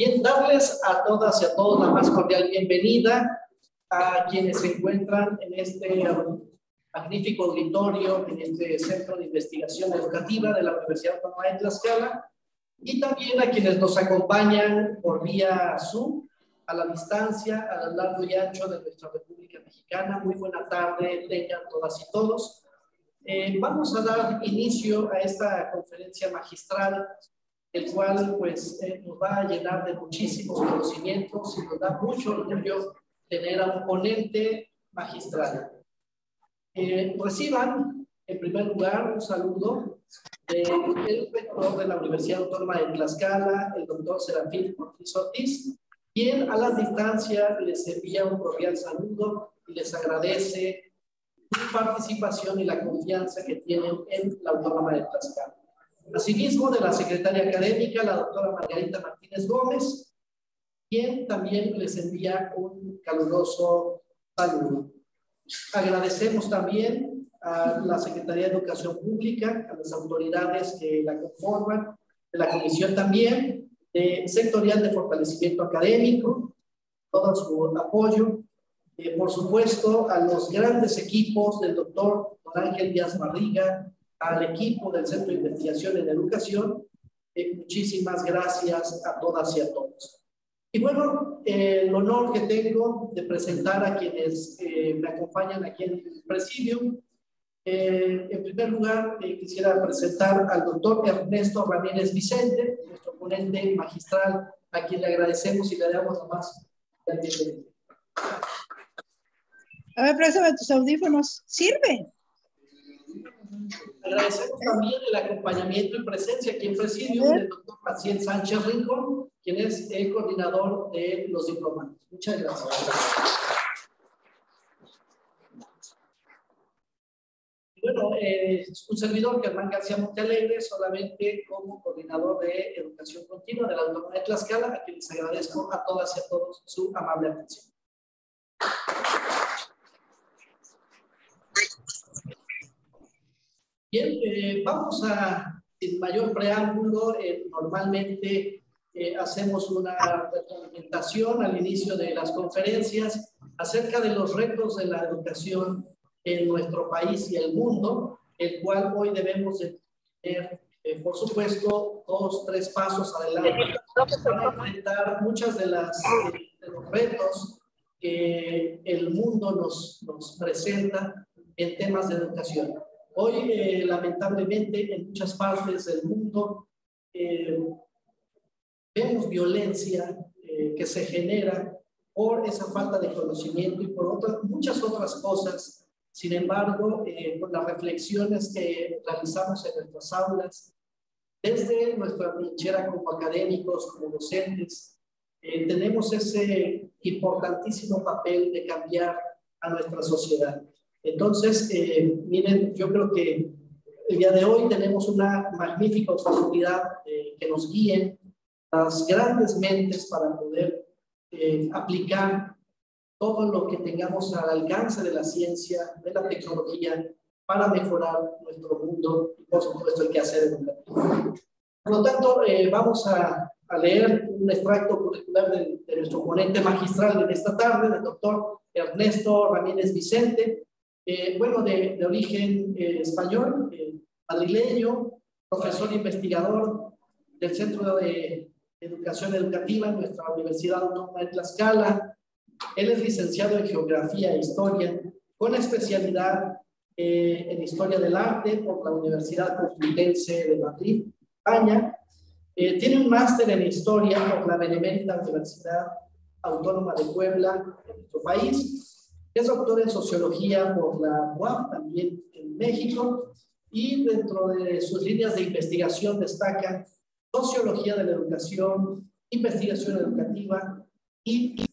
Bien, darles a todas y a todos la más cordial bienvenida a quienes se encuentran en este magnífico auditorio, en este Centro de Investigación Educativa de la Universidad Autónoma de Tlaxcala y también a quienes nos acompañan por vía Zoom a la distancia, a lo largo y ancho de nuestra República Mexicana. Muy buena tarde, tengan todas y todos. Eh, vamos a dar inicio a esta conferencia magistral el cual pues eh, nos va a llenar de muchísimos conocimientos y nos da mucho orgullo tener a un ponente magistral. Eh, reciban en primer lugar un saludo del rector de la Universidad Autónoma de Tlaxcala, el doctor Serafín Ortiz Ortiz, quien a la distancia les envía un cordial saludo y les agradece su participación y la confianza que tienen en la Autónoma de Tlaxcala. Asimismo, de la secretaria académica, la doctora Margarita Martínez Gómez, quien también les envía un caluroso saludo. Agradecemos también a la Secretaría de Educación Pública, a las autoridades que la conforman, de la comisión también, de sectorial de fortalecimiento académico, todo su apoyo. Eh, por supuesto, a los grandes equipos del doctor Ángel Díaz Barriga, al equipo del Centro de Investigación en Educación. Eh, muchísimas gracias a todas y a todos. Y bueno, el honor que tengo de presentar a quienes eh, me acompañan aquí en el presidium. Eh, en primer lugar, quisiera presentar al doctor Ernesto Ramírez Vicente, nuestro ponente magistral, a quien le agradecemos y le damos la más A ver, préstame tus audífonos. ¿Sirve? Agradecemos también el acompañamiento y presencia aquí en presidio del doctor Paciente Sánchez Rincón, quien es el coordinador de los diplomantes. Muchas gracias. bueno, eh, un servidor, Germán García Montealegre, solamente como coordinador de educación continua de la Autónoma de Tlaxcala, a quien les agradezco a todas y a todos su amable atención. Bien, eh, vamos a, sin mayor preámbulo, eh, normalmente eh, hacemos una presentación al inicio de las conferencias acerca de los retos de la educación en nuestro país y el mundo, el cual hoy debemos de tener, por supuesto, dos, tres pasos adelante para enfrentar muchas de las de los retos que el mundo nos, nos presenta en temas de educación. Hoy, eh, lamentablemente, en muchas partes del mundo eh, vemos violencia eh, que se genera por esa falta de conocimiento y por otras, muchas otras cosas. Sin embargo, por las reflexiones que realizamos en nuestras aulas, desde nuestra trinchera como académicos, como docentes, tenemos ese importantísimo papel de cambiar a nuestra sociedad. Entonces, eh, miren, yo creo que el día de hoy tenemos una magnífica oportunidad eh, que nos guíen las grandes mentes para poder eh, aplicar todo lo que tengamos al alcance de la ciencia, de la tecnología, para mejorar nuestro mundo y, por supuesto, el quehacer educativo. Por lo tanto, vamos a, a, leer un extracto curricular de, de nuestro ponente magistral de esta tarde, del doctor Ernesto Ramírez Vicente, eh, bueno, de, de origen eh, español, eh, madrileño, profesor investigador del Centro de Educación Educativa en nuestra Universidad Autónoma de Tlaxcala. Él es licenciado en Geografía e Historia, con especialidad en Historia del Arte por la Universidad Complutense de Madrid, España. tiene un máster en Historia por la Benemérita Universidad Autónoma de Puebla, en nuestro país es doctor en sociología por la UAP, también en México, y dentro de sus líneas de investigación destacan sociología de la educación, investigación educativa y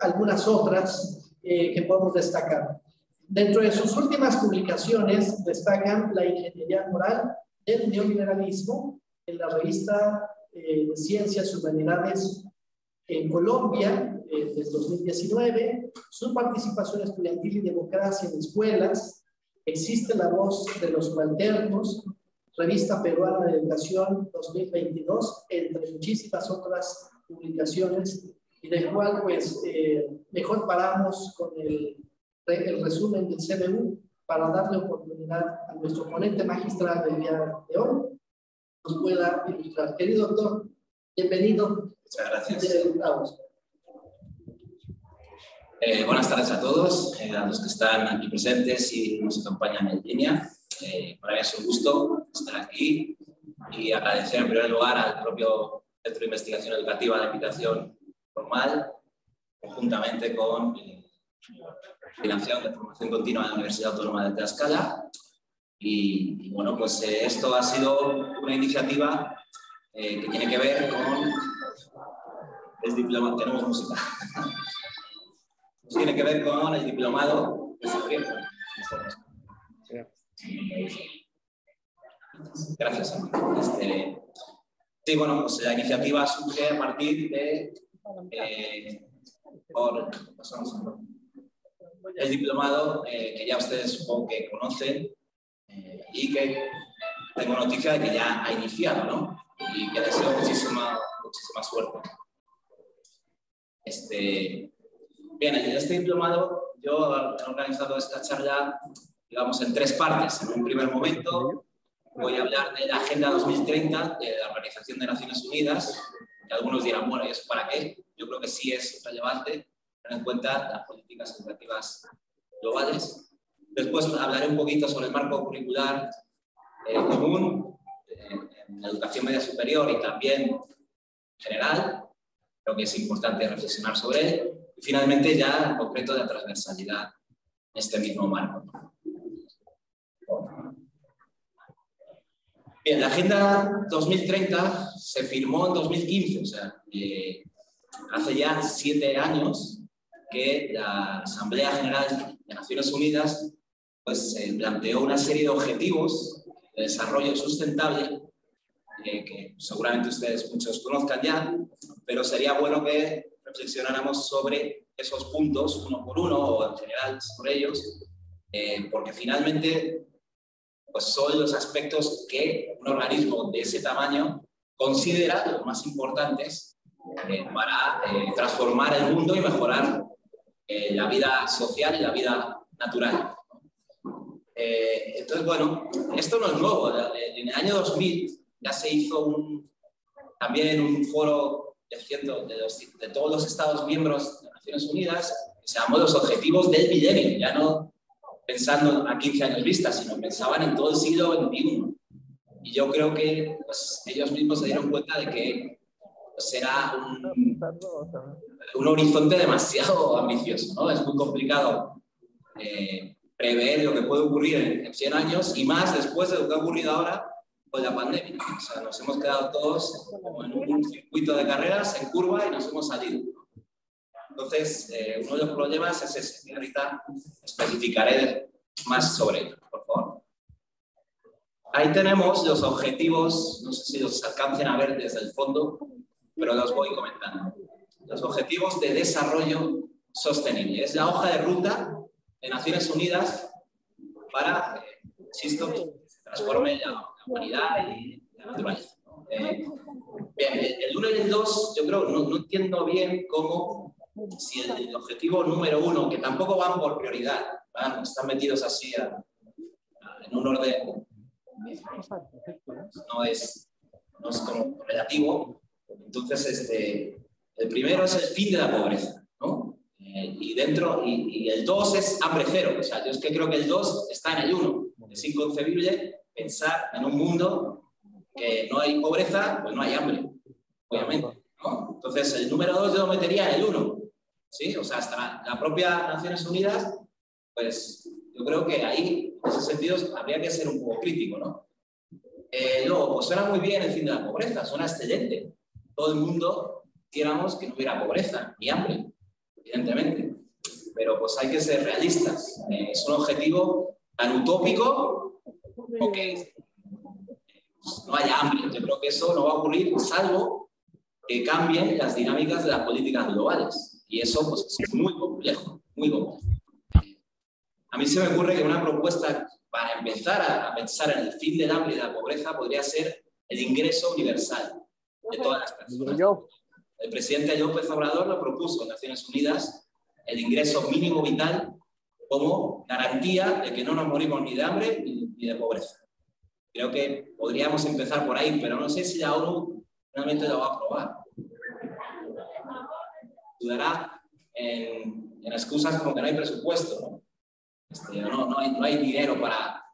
algunas otras eh, que podemos destacar. Dentro de sus últimas publicaciones destacan la ingeniería moral del neoliberalismo en la revista eh, Ciencias y Humanidades en Colombia, eh, desde 2019, su participación estudiantil y democracia en escuelas, existe la voz de los subalternos, Revista Peruana de Educación 2022, entre muchísimas otras publicaciones y del cual pues eh, mejor paramos con el, el resumen del CBU para darle oportunidad a nuestro ponente magistral del día de hoy nos pueda ilustrar. Querido doctor, bienvenido. Muchas gracias. Eh, buenas tardes a todos, eh, a los que están aquí presentes y nos acompañan en línea. Eh, para mí es un gusto estar aquí y agradecer en primer lugar al propio Centro de Investigación Educativa de Invitación Formal, conjuntamente con eh, Financiación de Formación Continua de la Universidad Autónoma de Tlaxcala. Y, bueno, pues esto ha sido una iniciativa que tiene que ver con... Es diploma, tenemos música. tiene que ver con el diplomado Gracias. Este, sí, bueno, pues la iniciativa surge a partir de eh, por, el diplomado eh, que ya ustedes supongo que conocen eh, y que tengo noticia de que ya ha iniciado, ¿no? Y que deseo muchísima, muchísima suerte. Este, Bien, en este diplomado yo he organizado esta charla, digamos, en tres partes. En un primer momento voy a hablar de la Agenda 2030 de la Organización de Naciones Unidas, que algunos dirán, bueno, ¿y eso para qué? Yo creo que sí es relevante tener en cuenta las políticas educativas globales. Después hablaré un poquito sobre el marco curricular eh, común eh, en educación media superior y también general. Creo que es importante reflexionar sobre él finalmente ya en concreto de la transversalidad este mismo marco. Bien, la Agenda 2030 se firmó en 2015, o sea, hace ya siete años que la Asamblea General de Naciones Unidas pues, planteó una serie de objetivos de desarrollo sustentable eh, que seguramente ustedes muchos conozcan ya, pero sería bueno que reflexionáramos sobre esos puntos uno por uno o en general sobre ellos, eh, porque finalmente pues son los aspectos que un organismo de ese tamaño considera los más importantes eh, para eh, transformar el mundo y mejorar la vida social y la vida natural. entonces, bueno, esto no es nuevo. En el año 2000 ya se hizo un, también un foro de, todos los Estados miembros de Naciones Unidas, que se los objetivos del milenio, ya no pensando a 15 años vista, sino pensaban en todo el siglo XXI. Y yo creo que pues, ellos mismos se dieron cuenta de que pues, era un, un, horizonte demasiado ambicioso, ¿no? Es muy complicado eh, prever lo que puede ocurrir en, en 100 años y más después de lo que ha ocurrido ahora con la pandemia. O sea, nos hemos quedado todos como en un circuito de carreras, en curva, y nos hemos salido. Entonces, eh, uno de los problemas es ese, y ahorita especificaré más sobre ello, por favor. Ahí tenemos los objetivos, no sé si los alcancen a ver desde el fondo, pero los voy comentando. Los objetivos de desarrollo sostenible. Es la hoja de ruta de Naciones Unidas para, eh, insisto, que se transforme la humanidad y la naturaleza. Eh, el 1 y el 2, yo creo, no, no entiendo bien cómo, si el, objetivo número uno, que tampoco van por prioridad, están metidos así en un orden, no es, no es como relativo. Entonces, este, el primero es el fin de la pobreza, ¿no? Eh, y dentro, y, y el 2 es hambre cero. O sea, yo es que creo que el 2 está en el 1. Es inconcebible pensar en un mundo que no hay pobreza, pues no hay hambre, obviamente. ¿no? Entonces, el número dos yo lo metería en el uno. ¿sí? O sea, hasta la propia Naciones Unidas, pues yo creo que ahí, en ese sentido, habría que ser un poco crítico, ¿no? Eh, luego, pues suena muy bien el fin de la pobreza, suena excelente. Todo el mundo quisiéramos que no hubiera pobreza ni hambre, evidentemente. Pero pues hay que ser realistas. Eh, es un objetivo tan utópico que no haya hambre. Yo creo que eso no va a ocurrir salvo que cambien las dinámicas de las políticas globales. Y eso pues, es muy complejo, muy complejo. A mí se me ocurre que una propuesta para empezar a, pensar en el fin del hambre y de la pobreza podría ser el ingreso universal de todas las personas. el presidente López Obrador lo propuso en Naciones Unidas, el ingreso mínimo vital como garantía de que no nos morimos ni de hambre ni de pobreza. Creo que podríamos empezar por ahí, pero no sé si la ONU realmente lo va a aprobar. Dudará en, en excusas como que no hay presupuesto, ¿no? Este, no, no, hay, no, hay, dinero para,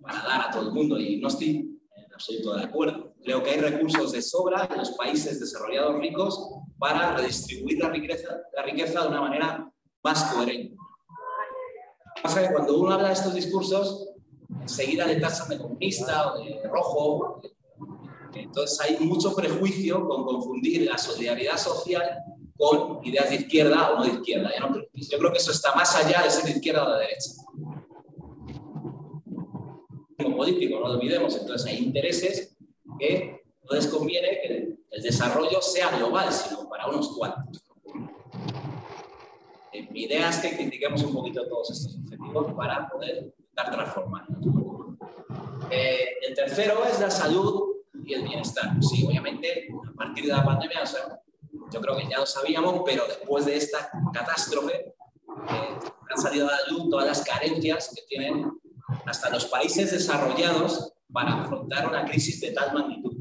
para dar a todo el mundo y no estoy en absoluto de acuerdo. Creo que hay recursos de sobra en los países desarrollados ricos para redistribuir la riqueza, la riqueza de una manera más coherente. Pasa que cuando uno habla de estos discursos, enseguida le tasan de comunista o de rojo. Entonces hay mucho prejuicio con confundir la solidaridad social con ideas de izquierda o no de izquierda. Yo creo que eso está más allá de ser de izquierda o de derecha. Como político, no lo olvidemos, entonces hay intereses que no les conviene que el desarrollo sea global, sino para unos cuantos. Mi idea es que critiquemos un poquito todos estos para poder dar transformar. Eh, el tercero es la salud y el bienestar. Sí, obviamente, a partir de la pandemia, o sea, yo creo que ya lo sabíamos, pero después de esta catástrofe, eh, han salido a la luz todas las carencias que tienen hasta los países desarrollados para afrontar una crisis de tal magnitud.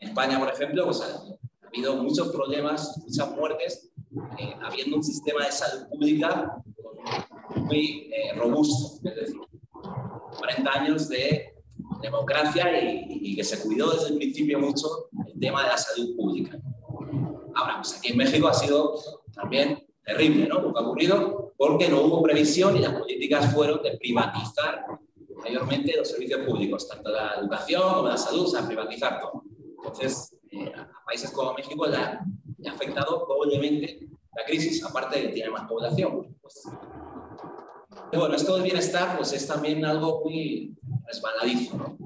En España, por ejemplo, pues ha, habido muchos problemas, muchas muertes, eh, habiendo un sistema de salud pública muy eh, robusto, es decir, 40 años de democracia y, y, que se cuidó desde el principio mucho el tema de la salud pública. Ahora, pues aquí en México ha sido también terrible, ¿no? Lo que ha ocurrido porque no hubo previsión y las políticas fueron de privatizar mayormente los servicios públicos, tanto la educación como la salud, o sea, privatizar todo. Entonces, eh, a países como México le ha, afectado doblemente la crisis, aparte de que tiene más población. Pues. Bueno, esto del bienestar pues, es también algo muy resbaladizo.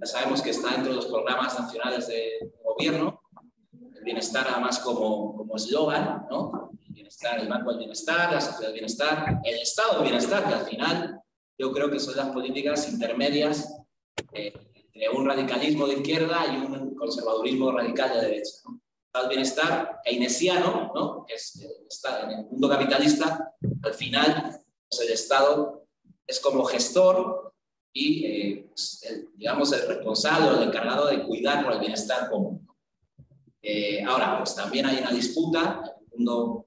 Ya sabemos que está dentro de los programas nacionales de gobierno, el bienestar además como eslogan, ¿no? El bienestar, el Banco del Bienestar, la Sociedad del Bienestar, el Estado del Bienestar, que al final yo creo que son las políticas intermedias eh, entre un radicalismo de izquierda y un conservadurismo radical de derecha. ¿no? El Estado Bienestar keynesiano, ¿no? que es está en el mundo capitalista, al final el Estado es como gestor y, eh, pues, el, digamos, el responsable o el encargado de cuidar por el bienestar común. Eh, ahora, pues también hay una disputa en el mundo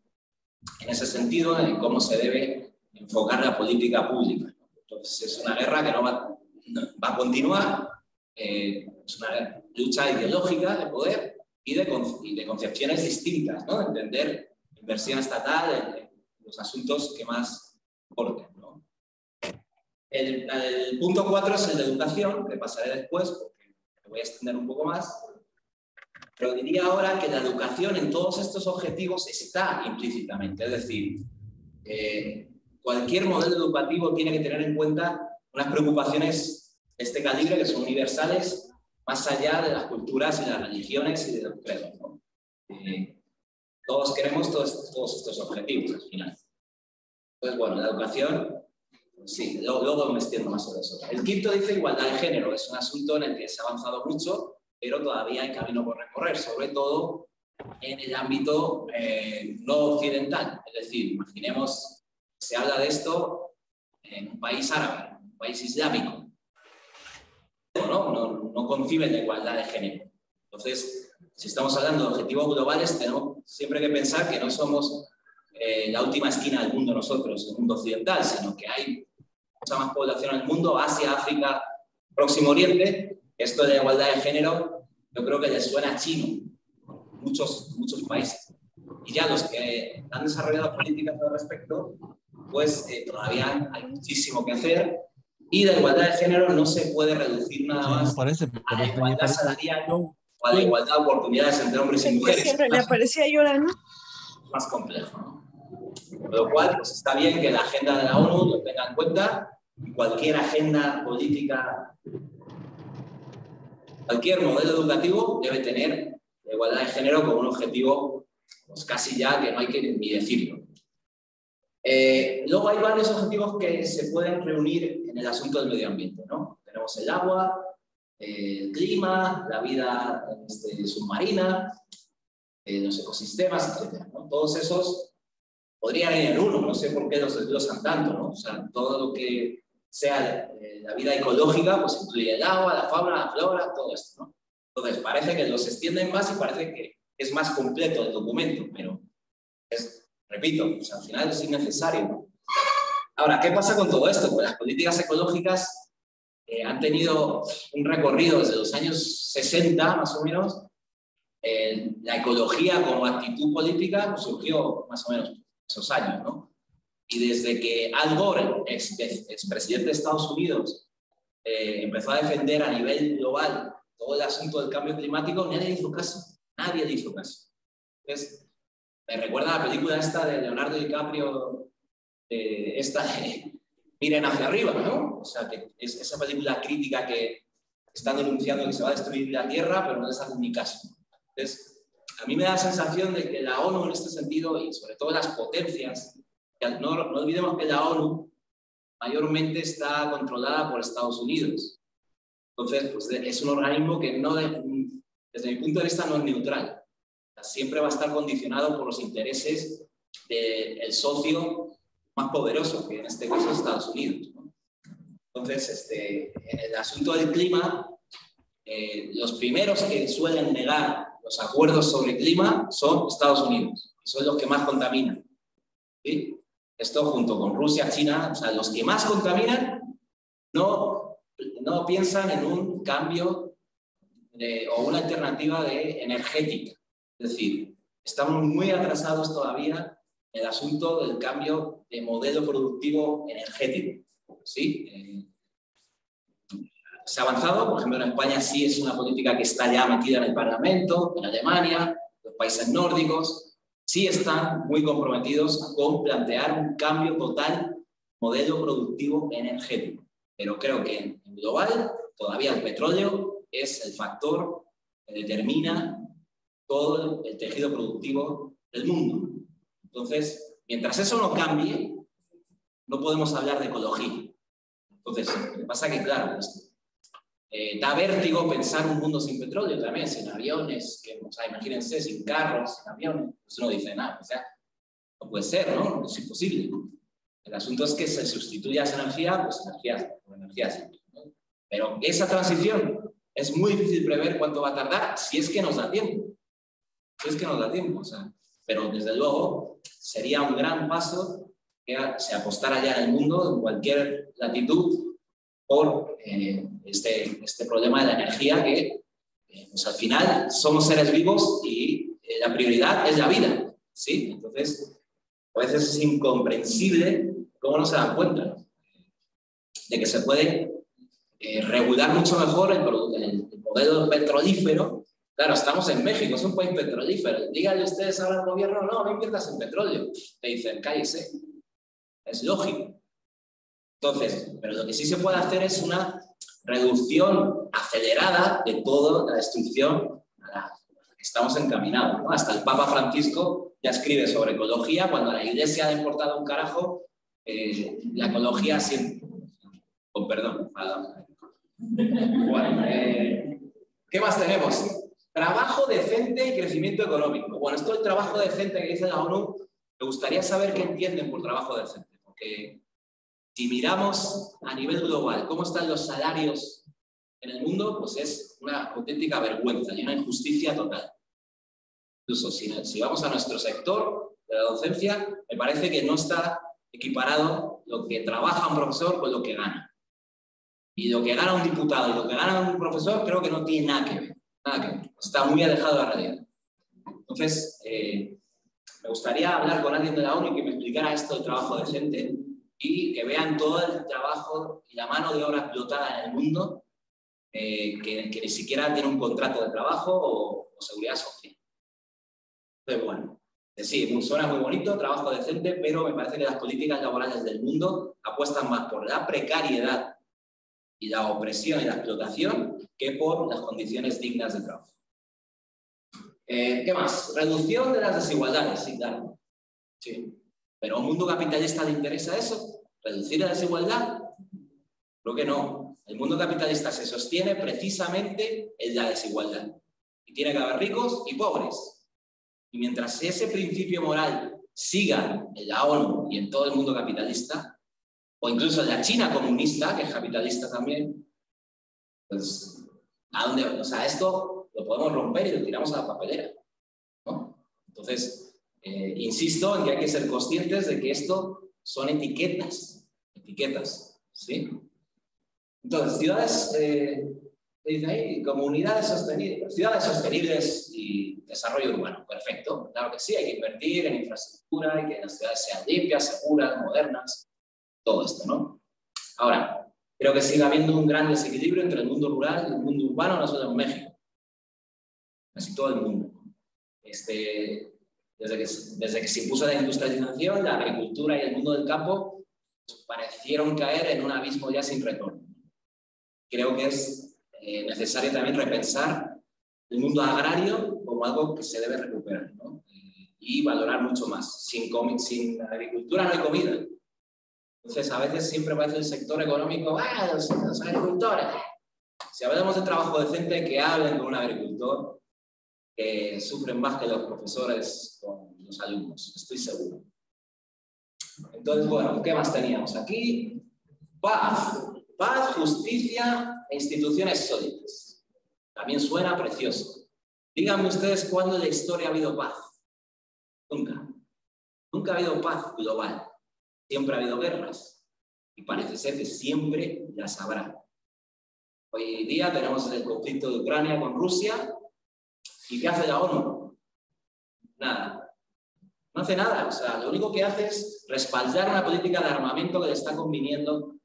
en ese sentido, en cómo se debe enfocar la política pública. Entonces, es una guerra que no va, no, va a continuar, eh, es una lucha ideológica de poder y de, y de concepciones distintas, ¿no? Entender inversión estatal en, los asuntos que más. El, el, punto cuatro es el de educación, que pasaré después porque me voy a extender un poco más. Pero diría ahora que la educación en todos estos objetivos está implícitamente. Es decir, eh, cualquier modelo educativo tiene que tener en cuenta unas preocupaciones de este calibre que son universales más allá de las culturas y las religiones y de los credos. ¿no? Eh, todos queremos todos, todos, estos objetivos al final. Entonces, bueno, la educación, sí, luego, me extiendo más sobre eso. El quinto dice igualdad de género, es un asunto en el que se ha avanzado mucho pero todavía hay camino por recorrer, sobre todo en el ámbito eh, no occidental. Es decir, imaginemos, se habla de esto en un país árabe, un país islámico. No, no, no conciben la igualdad de género. Entonces, si estamos hablando de objetivos globales, tenemos siempre que pensar que no somos eh, la última esquina del mundo nosotros, el mundo occidental, sino que hay mucha más población en el mundo, Asia, África, Próximo Oriente. Esto de la igualdad de género yo creo que les suena chino muchos, muchos países. Y ya los que han desarrollado políticas al respecto, pues eh, todavía hay muchísimo que hacer. Y la igualdad de género no se puede reducir nada más sí, parece, a la igualdad salarial o a la igualdad de oportunidades entre hombres y mujeres. Siempre le aparecía llorando. Más complejo, ¿no? Con lo cual, pues está bien que la agenda de la ONU lo tenga en cuenta y cualquier agenda política Cualquier modelo educativo debe tener la igualdad de género como un objetivo pues casi ya que no hay que ni decirlo. Eh, luego hay varios objetivos que se pueden reunir en el asunto del medio ambiente. ¿no? Tenemos el agua, el clima, la vida este, submarina. de los ecosistemas, etc. Todos esos podrían ir uno, no sé por qué los desglosan tanto, ¿no? O sea, todo lo que sea eh, la vida ecológica, pues incluye el agua, la fauna, la flora, todo esto, ¿no? Entonces, parece que los extienden más y parece que es más completo el documento, pero es, repito, pues al final es innecesario. Ahora, ¿qué pasa con todo esto? Pues las políticas ecológicas eh, han tenido un recorrido desde los años 60, más o menos. la ecología como actitud política surgió más o menos esos años, ¿no? Y desde que Al Gore, ex, presidente de Estados Unidos, eh, empezó a defender a nivel global todo el asunto del cambio climático, nadie hizo caso. Nadie hizo caso. Entonces, me recuerda a la película esta de Leonardo DiCaprio, esta de Miren hacia arriba, ¿no? O sea, que es esa película crítica que está denunciando que se va a destruir la Tierra, pero no les hace ni caso. Entonces, a mí me da la sensación de que la ONU en este sentido, y sobre todo las potencias, no, no olvidemos que la ONU mayormente está controlada por Estados Unidos. Entonces, pues es un organismo que no, desde mi punto de vista, no es neutral. Siempre va a estar condicionado por los intereses del socio más poderoso, que en este caso es Estados Unidos. Entonces, este, en el asunto del clima, eh, los primeros que suelen negar los acuerdos sobre clima son Estados Unidos, son los que más contaminan. Esto junto con Rusia, China, o sea, los que más contaminan no, no piensan en un cambio o una alternativa de energética. Es decir, estamos muy atrasados todavía en el asunto del cambio de modelo productivo energético. ¿sí? Se ha avanzado, por ejemplo, en España sí es una política que está ya metida en el Parlamento, en Alemania, los países nórdicos, sí están muy comprometidos con plantear un cambio total modelo productivo energético. Pero creo que en, global todavía el petróleo es el factor que determina todo el tejido productivo del mundo. Entonces, mientras eso no cambie, no podemos hablar de ecología. Entonces, lo que pasa que, claro, eh, da vértigo pensar un mundo sin petróleo también, sin aviones, que, o sea, imagínense, sin carros, sin aviones, pues uno dice, nada, o sea, no puede ser, ¿no? Es imposible. El asunto es que se sustituya esa energía, pues energía, por energía simple. Pero esa transición es muy difícil prever cuánto va a tardar, si es que nos da tiempo. Si es que nos da tiempo, o sea, pero desde luego sería un gran paso que se apostara ya en el mundo, en cualquier latitud, por eh, este, este problema de la energía que eh, pues al final somos seres vivos y eh, la prioridad es la vida. ¿sí? Entonces, a veces es incomprensible cómo no se dan cuenta de que se puede regular mucho mejor el, el, modelo petrolífero. Claro, estamos en México, es un país petrolífero. Díganle ustedes ahora al gobierno, no, no inviertas en petróleo. Te dicen, cállese. Es lógico. Entonces, pero lo que sí se puede hacer es una reducción acelerada de toda la destrucción a la que estamos encaminados. Hasta el Papa Francisco ya escribe sobre ecología, cuando la Iglesia ha importado un carajo, eh, la ecología siempre... Con perdón. Bueno, eh, ¿qué más tenemos? Trabajo decente y crecimiento económico. Bueno, esto del trabajo decente que dice la ONU, me gustaría saber qué entienden por trabajo decente, porque si miramos a nivel global cómo están los salarios en el mundo, pues es una auténtica vergüenza y una injusticia total. Incluso si, vamos a nuestro sector de la docencia, me parece que no está equiparado lo que trabaja un profesor con lo que gana. Y lo que gana un diputado y lo que gana un profesor creo que no tiene nada que ver. Nada que ver. Está muy alejado de la realidad. Entonces, eh, me gustaría hablar con alguien de la ONU y que me explicara esto del trabajo decente y que vean todo el trabajo y la mano de obra explotada en el mundo eh, que, ni siquiera tiene un contrato de trabajo o, seguridad social. Entonces, bueno, eh, sí, suena muy bonito, trabajo decente, pero me parece que las políticas laborales del mundo apuestan más por la precariedad y la opresión y la explotación que por las condiciones dignas de trabajo. Eh, ¿Qué más? Reducción de las desigualdades, sí, claro. Sí. ¿Pero a un mundo capitalista le interesa eso? ¿Reducir la desigualdad? Creo que no. El mundo capitalista se sostiene precisamente en la desigualdad. Y tiene que haber ricos y pobres. Y mientras ese principio moral siga en la ONU y en todo el mundo capitalista, o incluso en la China comunista, que es capitalista también, pues, ¿a dónde? O sea, esto lo podemos romper y lo tiramos a la papelera. ¿no? Entonces, eh, insisto en que hay que ser conscientes de que esto son etiquetas, etiquetas, ¿sí? Entonces, ciudades, eh, dice ahí, comunidades sostenibles, ciudades sostenibles y desarrollo urbano, perfecto, claro que sí, hay que invertir en infraestructura, y que las ciudades sean limpias, seguras, modernas, todo esto, ¿no? Ahora, creo que sigue habiendo un gran desequilibrio entre el mundo rural y el mundo urbano, no solo en México, casi todo el mundo. Este, desde, que, desde que se impuso la industrialización, la agricultura y el mundo del campo parecieron caer en un abismo ya sin retorno. Creo que es eh, necesario también repensar el mundo agrario como algo que se debe recuperar ¿no? y valorar mucho más. Sin, sin agricultura no hay comida. Entonces, a veces siempre parece el sector económico, ¡ah, los, agricultores! Si hablamos de trabajo decente, que hablen con un agricultor, que sufren más que los profesores con los alumnos, estoy seguro. Entonces, bueno, ¿qué más teníamos aquí? Paz, paz, justicia e instituciones sólidas. También suena precioso. Díganme ustedes cuándo en la historia ha habido paz. Nunca. Nunca ha habido paz global. Siempre ha habido guerras y parece ser que siempre las habrá. Hoy día tenemos el conflicto de Ucrania con Rusia y ¿qué hace la ONU? Nada. No hace nada. O sea, lo único que hace es respaldar una política de armamento que le está conviniendo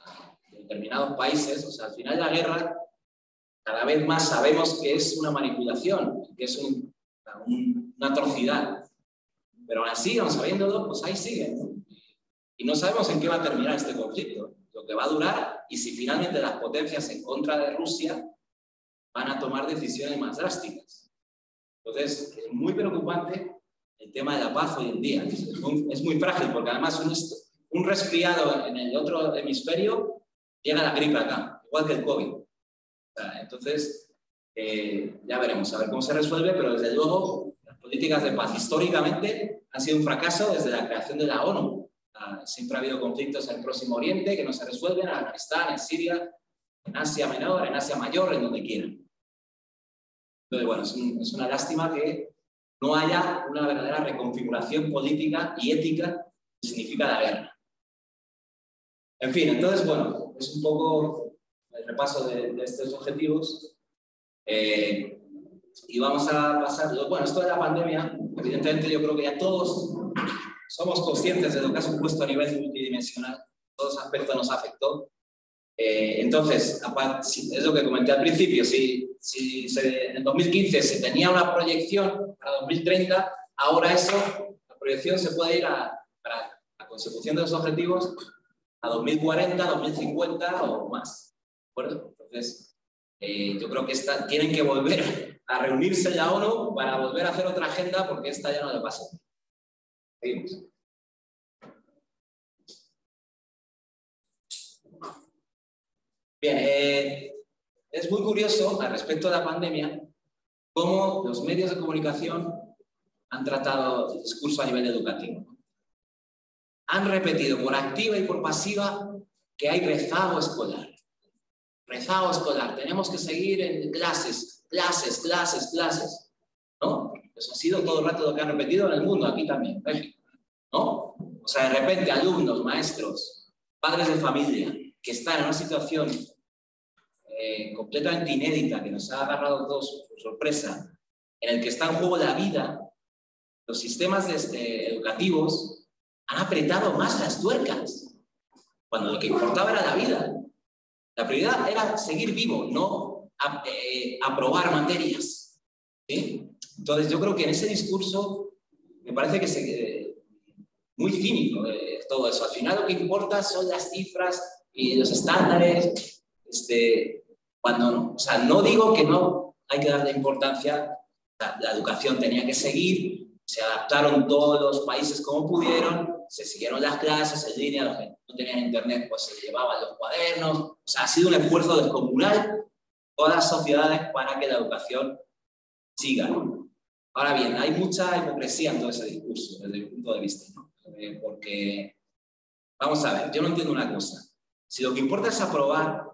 a determinados países. O sea, al final la guerra cada vez más sabemos que es una manipulación, que es una atrocidad. Pero aún así, aún sabiéndolo, pues ahí siguen. Y no sabemos en qué va a terminar este conflicto, lo que va a durar y si finalmente las potencias en contra de Rusia van a tomar decisiones más drásticas. Entonces, es muy preocupante el tema de la paz hoy en día. Es muy, frágil porque además un, un, resfriado en el otro hemisferio llega la gripe acá, igual que el COVID. Entonces, eh, ya veremos a ver cómo se resuelve, pero desde luego las políticas de paz históricamente han sido un fracaso desde la creación de la ONU. Siempre ha habido conflictos en el Próximo Oriente que no se resuelven, en Afganistán, en Siria, en Asia Menor, en Asia Mayor, en donde quieran. Entonces, bueno, es, una lástima que no haya una verdadera reconfiguración política y ética que significa la guerra. En fin, entonces, bueno, es un poco el repaso de, estos objetivos. Eh, y vamos a pasar, bueno, esto de la pandemia, evidentemente yo creo que ya todos somos conscientes de lo que ha supuesto a nivel multidimensional, todos aspectos nos afectó. Eh, entonces, es lo que comenté al principio, si, si en el 2015 se tenía una proyección para 2030, ahora eso, la proyección se puede ir a, para la consecución de los objetivos a 2040, 2050 o más. ¿De acuerdo? Entonces, eh, yo creo que esta, tienen que volver a reunirse la ONU para volver a hacer otra agenda porque esta ya no le pasa. Bien, eh, es muy curioso al respecto de la pandemia cómo los medios de comunicación han tratado el discurso a nivel educativo. Han repetido por activa y por pasiva que hay rezago escolar. Rezago escolar. Tenemos que seguir en clases, clases, clases, clases. ¿No? Eso ha sido todo el rato lo que han repetido en el mundo, aquí también, ¿no? O sea, de repente alumnos, maestros, padres de familia que están en una situación eh, completamente inédita, que nos ha agarrado todos por sorpresa, en el que está en juego la vida, los sistemas este, educativos han apretado más las tuercas, cuando lo que importaba era la vida. La prioridad era seguir vivo, no eh, aprobar materias. Entonces, yo creo que en ese discurso me parece que se, muy cínico eh, todo eso. Al final lo que importa son las cifras y los estándares. Este, cuando no. O sea, no digo que no hay que darle importancia, la, la educación tenía que seguir, se adaptaron todos los países como pudieron, se siguieron las clases en línea, los que no tenían internet pues se llevaban los cuadernos, o sea, ha sido un esfuerzo descomunal todas las sociedades para que la educación siga. Ahora bien, hay mucha hipocresía en todo ese discurso, desde mi punto de vista, ¿no? Eh, porque, vamos a ver, yo no entiendo una cosa. Si lo que importa es aprobar,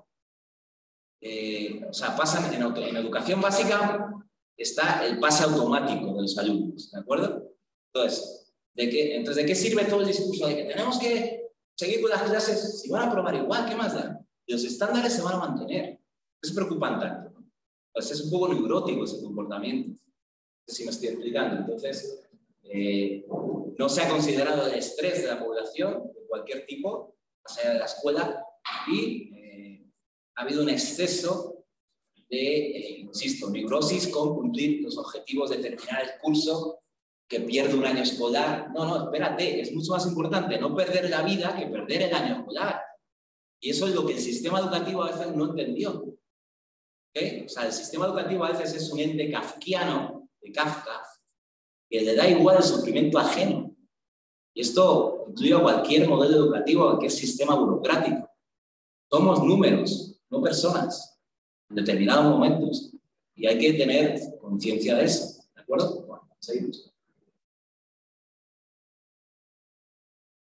eh, o sea, pasan en, educación básica está el pase automático de los alumnos, ¿de acuerdo? Entonces, ¿de qué, entonces, ¿de qué sirve todo el discurso de que tenemos que seguir con las clases? Si van a aprobar igual, ¿qué más da? Los estándares se van a mantener. Es preocupante. ¿no? Pues es un poco neurótico ese comportamiento. No sé si me estoy explicando. Entonces, eh, no se ha considerado el estrés de la población de cualquier tipo, más allá de la escuela, y eh, ha habido un exceso de, eh, insisto, neurosis con cumplir los objetivos de terminar el curso que pierde un año escolar. No, no, espérate, es mucho más importante no perder la vida que perder el año escolar. Y eso es lo que el sistema educativo a veces no entendió. O sea, el sistema educativo a veces es un ente kafkiano, de Kafka, que le da igual el sufrimiento ajeno. Y esto incluye a cualquier modelo educativo, a cualquier sistema burocrático. Somos números, no personas, en determinados momentos. Y hay que tener conciencia de eso. ¿De acuerdo? Bueno, seguimos.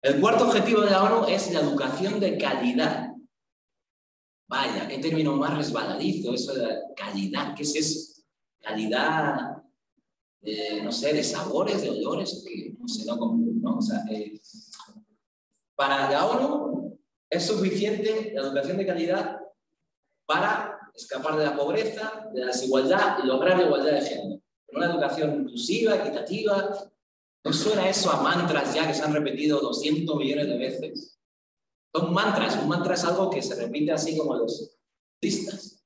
El cuarto objetivo de la ONU es la educación de calidad. Vaya, qué término más resbaladizo, eso de calidad, ¿qué es eso? Calidad, de, no sé, de sabores, de olores, que no sé, no eh, para la ONU es suficiente la educación de calidad para escapar de la pobreza, de la desigualdad y lograr la igualdad de género. Una educación inclusiva, equitativa. ¿No suena eso a mantras ya que se han repetido 200 millones de veces? Son mantras. Un mantra es algo que se repite así como los artistas.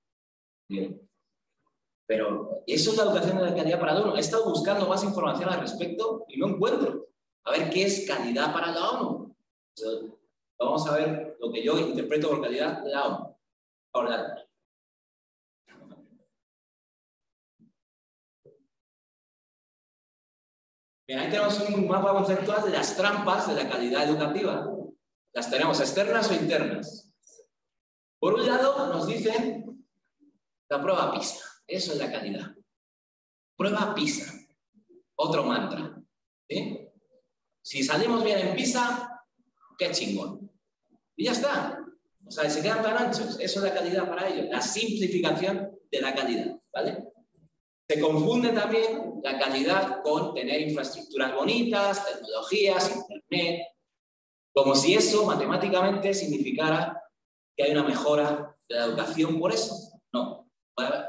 Pero eso es la educación de calidad para la ONU. He estado buscando más información al respecto y no encuentro. A ver qué es calidad para la ONU. vamos a ver lo que yo interpreto por calidad de la ONU. Bien, ahí tenemos un mapa conceptual de las trampas de la calidad educativa. Las tenemos externas o internas. Por un lado, nos dicen la prueba PISA. Eso es la calidad. Prueba PISA. Otro mantra. Si salimos bien en PISA, qué chingón. Y ya está. O sea, se quedan tan anchos. Eso es la calidad para ellos. La simplificación de la calidad. ¿Vale? Se confunde también la calidad con tener infraestructuras bonitas, tecnologías, internet, como si eso matemáticamente significara que hay una mejora de la educación por eso. No.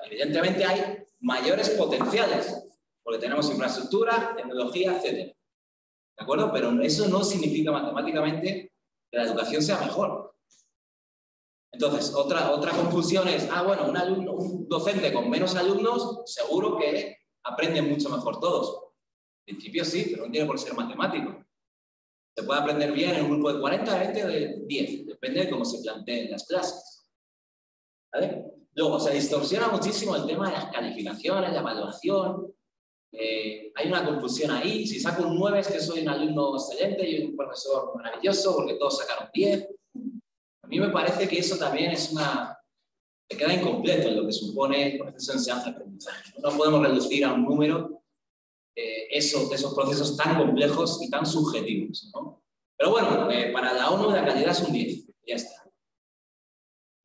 evidentemente hay mayores potenciales, porque tenemos infraestructura, tecnología, etc. ¿De acuerdo? Pero eso no significa matemáticamente que la educación sea mejor. Entonces, otra, otra confusión es, ah, bueno, un, alumno, un docente con menos alumnos, seguro que aprenden mucho mejor todos. En principio sí, pero no tiene por ser matemático. Se puede aprender bien en un grupo de 40, 20 o de 10, depende de cómo se planteen las clases. Luego, se distorsiona muchísimo el tema de las calificaciones, la evaluación. Eh, hay una confusión ahí. Si saco un 9 es que soy un alumno excelente y un profesor maravilloso porque todos sacaron 10. Mí me parece que eso también es una... Se queda incompleto en lo que supone el proceso de enseñanza-aprendizaje. No podemos reducir a un número eh, esos, esos procesos tan complejos y tan subjetivos. ¿no? Pero bueno, eh, para la ONU la calidad es un 10, ya está.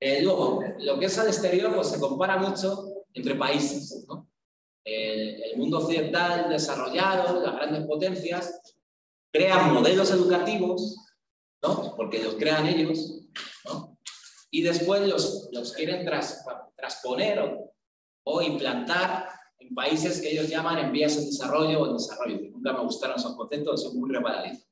Eh, luego, lo que es al exterior, pues se compara mucho entre países. ¿no? El, el, mundo occidental desarrollado, las grandes potencias, crean modelos educativos, ¿no? porque los crean ellos, ¿no? y después los, los quieren tras, transponer o, o implantar en países que ellos llaman en vías de desarrollo o en desarrollo, que nunca me gustaron esos conceptos, son muy reparadizos.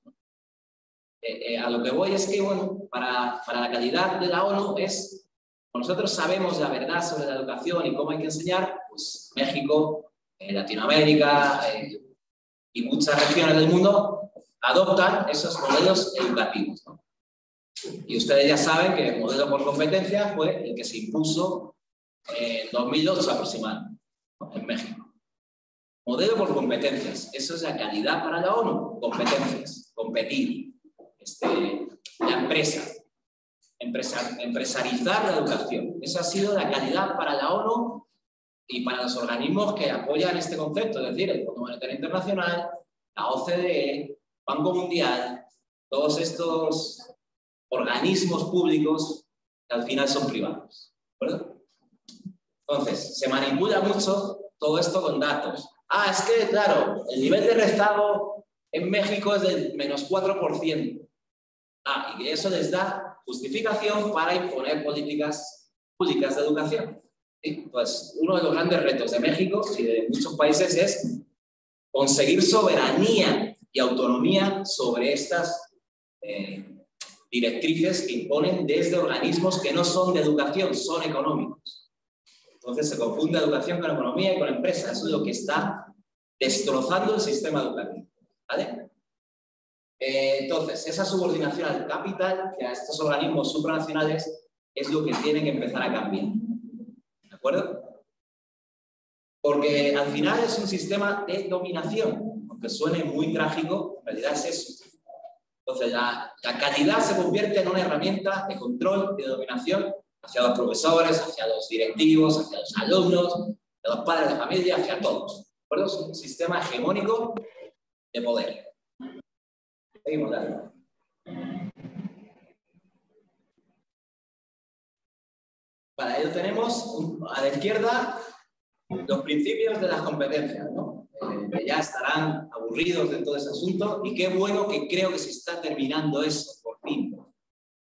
Eh, eh, a lo que voy es que, bueno, para, para, la calidad de la ONU es, nosotros sabemos la verdad sobre la educación y cómo hay que enseñar, pues México, eh, Latinoamérica y muchas regiones del mundo adoptan esos modelos educativos. ¿no? Y ustedes ya saben que el modelo por competencia fue el que se impuso en 2002 aproximadamente en México. Modelo por competencias. Eso es la calidad para la ONU. Competencias. Competir. Este, la empresa. empresarizar la educación. Eso ha sido la calidad para la ONU y para los organismos que apoyan este concepto, es decir, el Fondo Monetario Internacional, la OCDE, Banco Mundial, todos estos organismos públicos que al final son privados. Entonces, se manipula mucho todo esto con datos. Ah, es que, claro, el nivel de rezago en México es del menos 4%. Ah, y eso les da justificación para imponer políticas públicas de educación. Pues uno de los grandes retos de México y de muchos países es conseguir soberanía y autonomía sobre estas eh, directrices que imponen desde organismos que no son de educación, son económicos. Entonces se confunde educación con economía y con empresa. Eso es lo que está destrozando el sistema educativo. ¿vale? Eh, entonces, esa subordinación al capital, que a estos organismos supranacionales, es lo que tiene que empezar a cambiar. ¿De acuerdo? Porque al final es un sistema de dominación, aunque suene muy trágico, en realidad es eso. Entonces, la, la calidad se convierte en una herramienta de control y de dominación hacia los profesores, hacia los directivos, hacia los alumnos, hacia los padres de familia, hacia todos. Por eso es un sistema hegemónico de poder. Seguimos, dale. Para ello tenemos a la izquierda los principios de las competencias, ¿no? Eh, ya estarán aburridos de todo ese asunto y qué bueno que creo que se está terminando eso, por fin.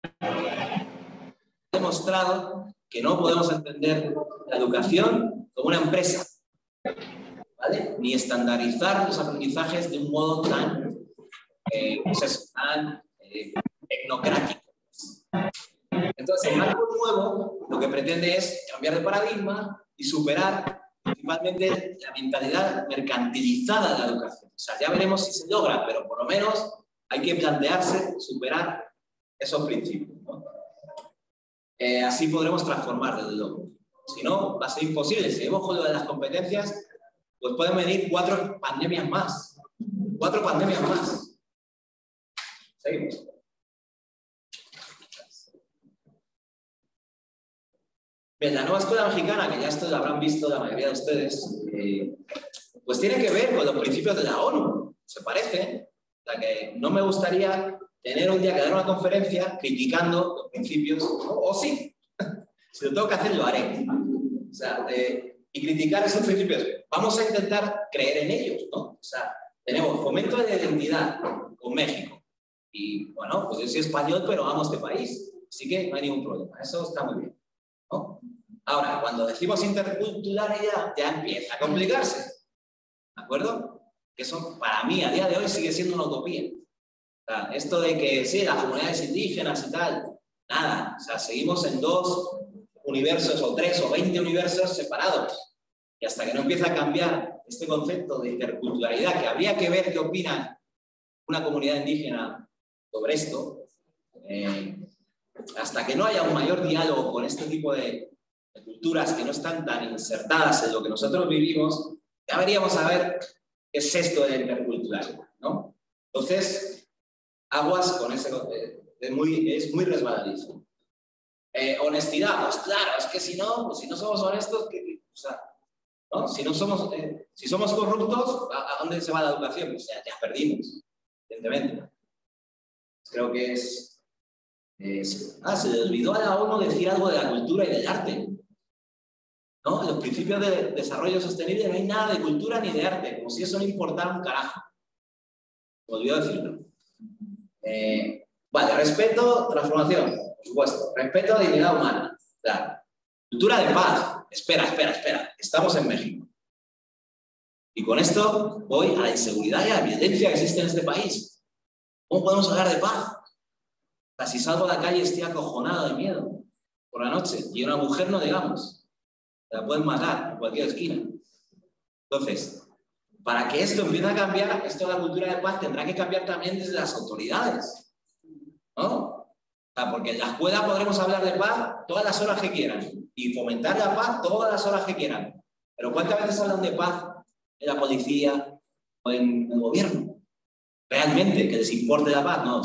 He demostrado que no podemos entender la educación como una empresa, ¿vale? Ni estandarizar los aprendizajes de un modo tan, eh, pues tan eh, tecnocrático. Entonces, el marco nuevo lo que pretende es cambiar de paradigma y superar principalmente la mentalidad mercantilizada de la educación. O sea, ya veremos si se logra, pero por lo menos hay que plantearse superar esos principios. Eh, así podremos transformar, desde luego. Si no, va a ser imposible. Si hemos con de las competencias, pues pueden venir cuatro pandemias más. Cuatro pandemias más. Seguimos. Bien, la nueva escuela mexicana, que ya esto lo habrán visto la mayoría de ustedes, eh, pues tiene que ver con los principios de la ONU. Se parece. O sea que no me gustaría tener un día que dar una conferencia criticando los principios, o sí, si lo tengo que hacer, lo haré. O sea, y criticar esos principios. Vamos a intentar creer en ellos, ¿no? O sea, tenemos fomento de identidad con México. Y bueno, pues yo soy español, pero amo este país. Así que no hay ningún problema. Eso está muy bien. Ahora, cuando decimos interculturalidad, ya empieza a complicarse. ¿De acuerdo? Que eso, para mí, a día de hoy, sigue siendo una utopía. O sea, esto de que, sí, las comunidades indígenas y tal, nada. O sea, seguimos en dos universos o tres o veinte universos separados. Y hasta que no empieza a cambiar este concepto de interculturalidad, que habría que ver qué opina una comunidad indígena sobre esto, eh, hasta que no haya un mayor diálogo con este tipo de, culturas que no están tan insertadas en lo que nosotros vivimos, ya veríamos a ver qué es esto de la interculturalidad, ¿no? Entonces, aguas con ese es muy, es muy resbaladizo. Eh, honestidad, pues claro, es que si no, pues si no somos honestos, que, o sea, ¿no? Si, no somos, eh, si somos corruptos, ¿a, dónde se va la educación? Pues ya, ya perdimos, evidentemente. Creo que es ah, se le olvidó a la ONU decir algo de la cultura y del arte. ¿No? Los principios de desarrollo sostenible no hay nada de cultura ni de arte, como si eso no importara un carajo. Me olvidó decirlo. Eh, vale, respeto, transformación, por supuesto. Respeto a dignidad humana. Claro. Cultura de paz. Espera, espera, espera. Estamos en México. Y con esto voy a la inseguridad y a la violencia que existe en este país. ¿Cómo podemos hablar de paz? si salgo a la calle estoy acojonado de miedo por la noche. Y una mujer no digamos. La pueden matar en cualquier esquina. Entonces, para que esto empiece a cambiar, esto de la cultura de paz tendrá que cambiar también desde las autoridades. ¿No? porque en la escuela podremos hablar de paz todas las horas que quieran y fomentar la paz todas las horas que quieran. Pero ¿cuántas veces hablan de paz en la policía o en el gobierno? Realmente, que les importe la paz, no.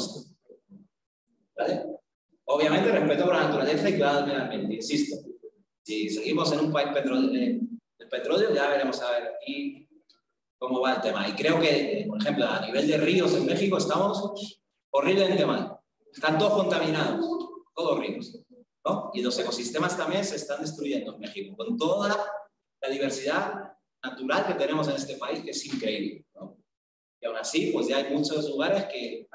¿Vale? Obviamente respeto por la naturaleza y cuidado del medio ambiente, insisto. Si seguimos en un país el petróleo, ya veremos a ver aquí cómo va el tema. Y creo que, por ejemplo, a nivel de ríos en México estamos horriblemente mal. Están todos contaminados, todos ríos. ¿no? Y los ecosistemas también se están destruyendo en México, con toda la diversidad natural que tenemos en este país, que es increíble. ¿no? Y aún así, pues ya hay muchos lugares que,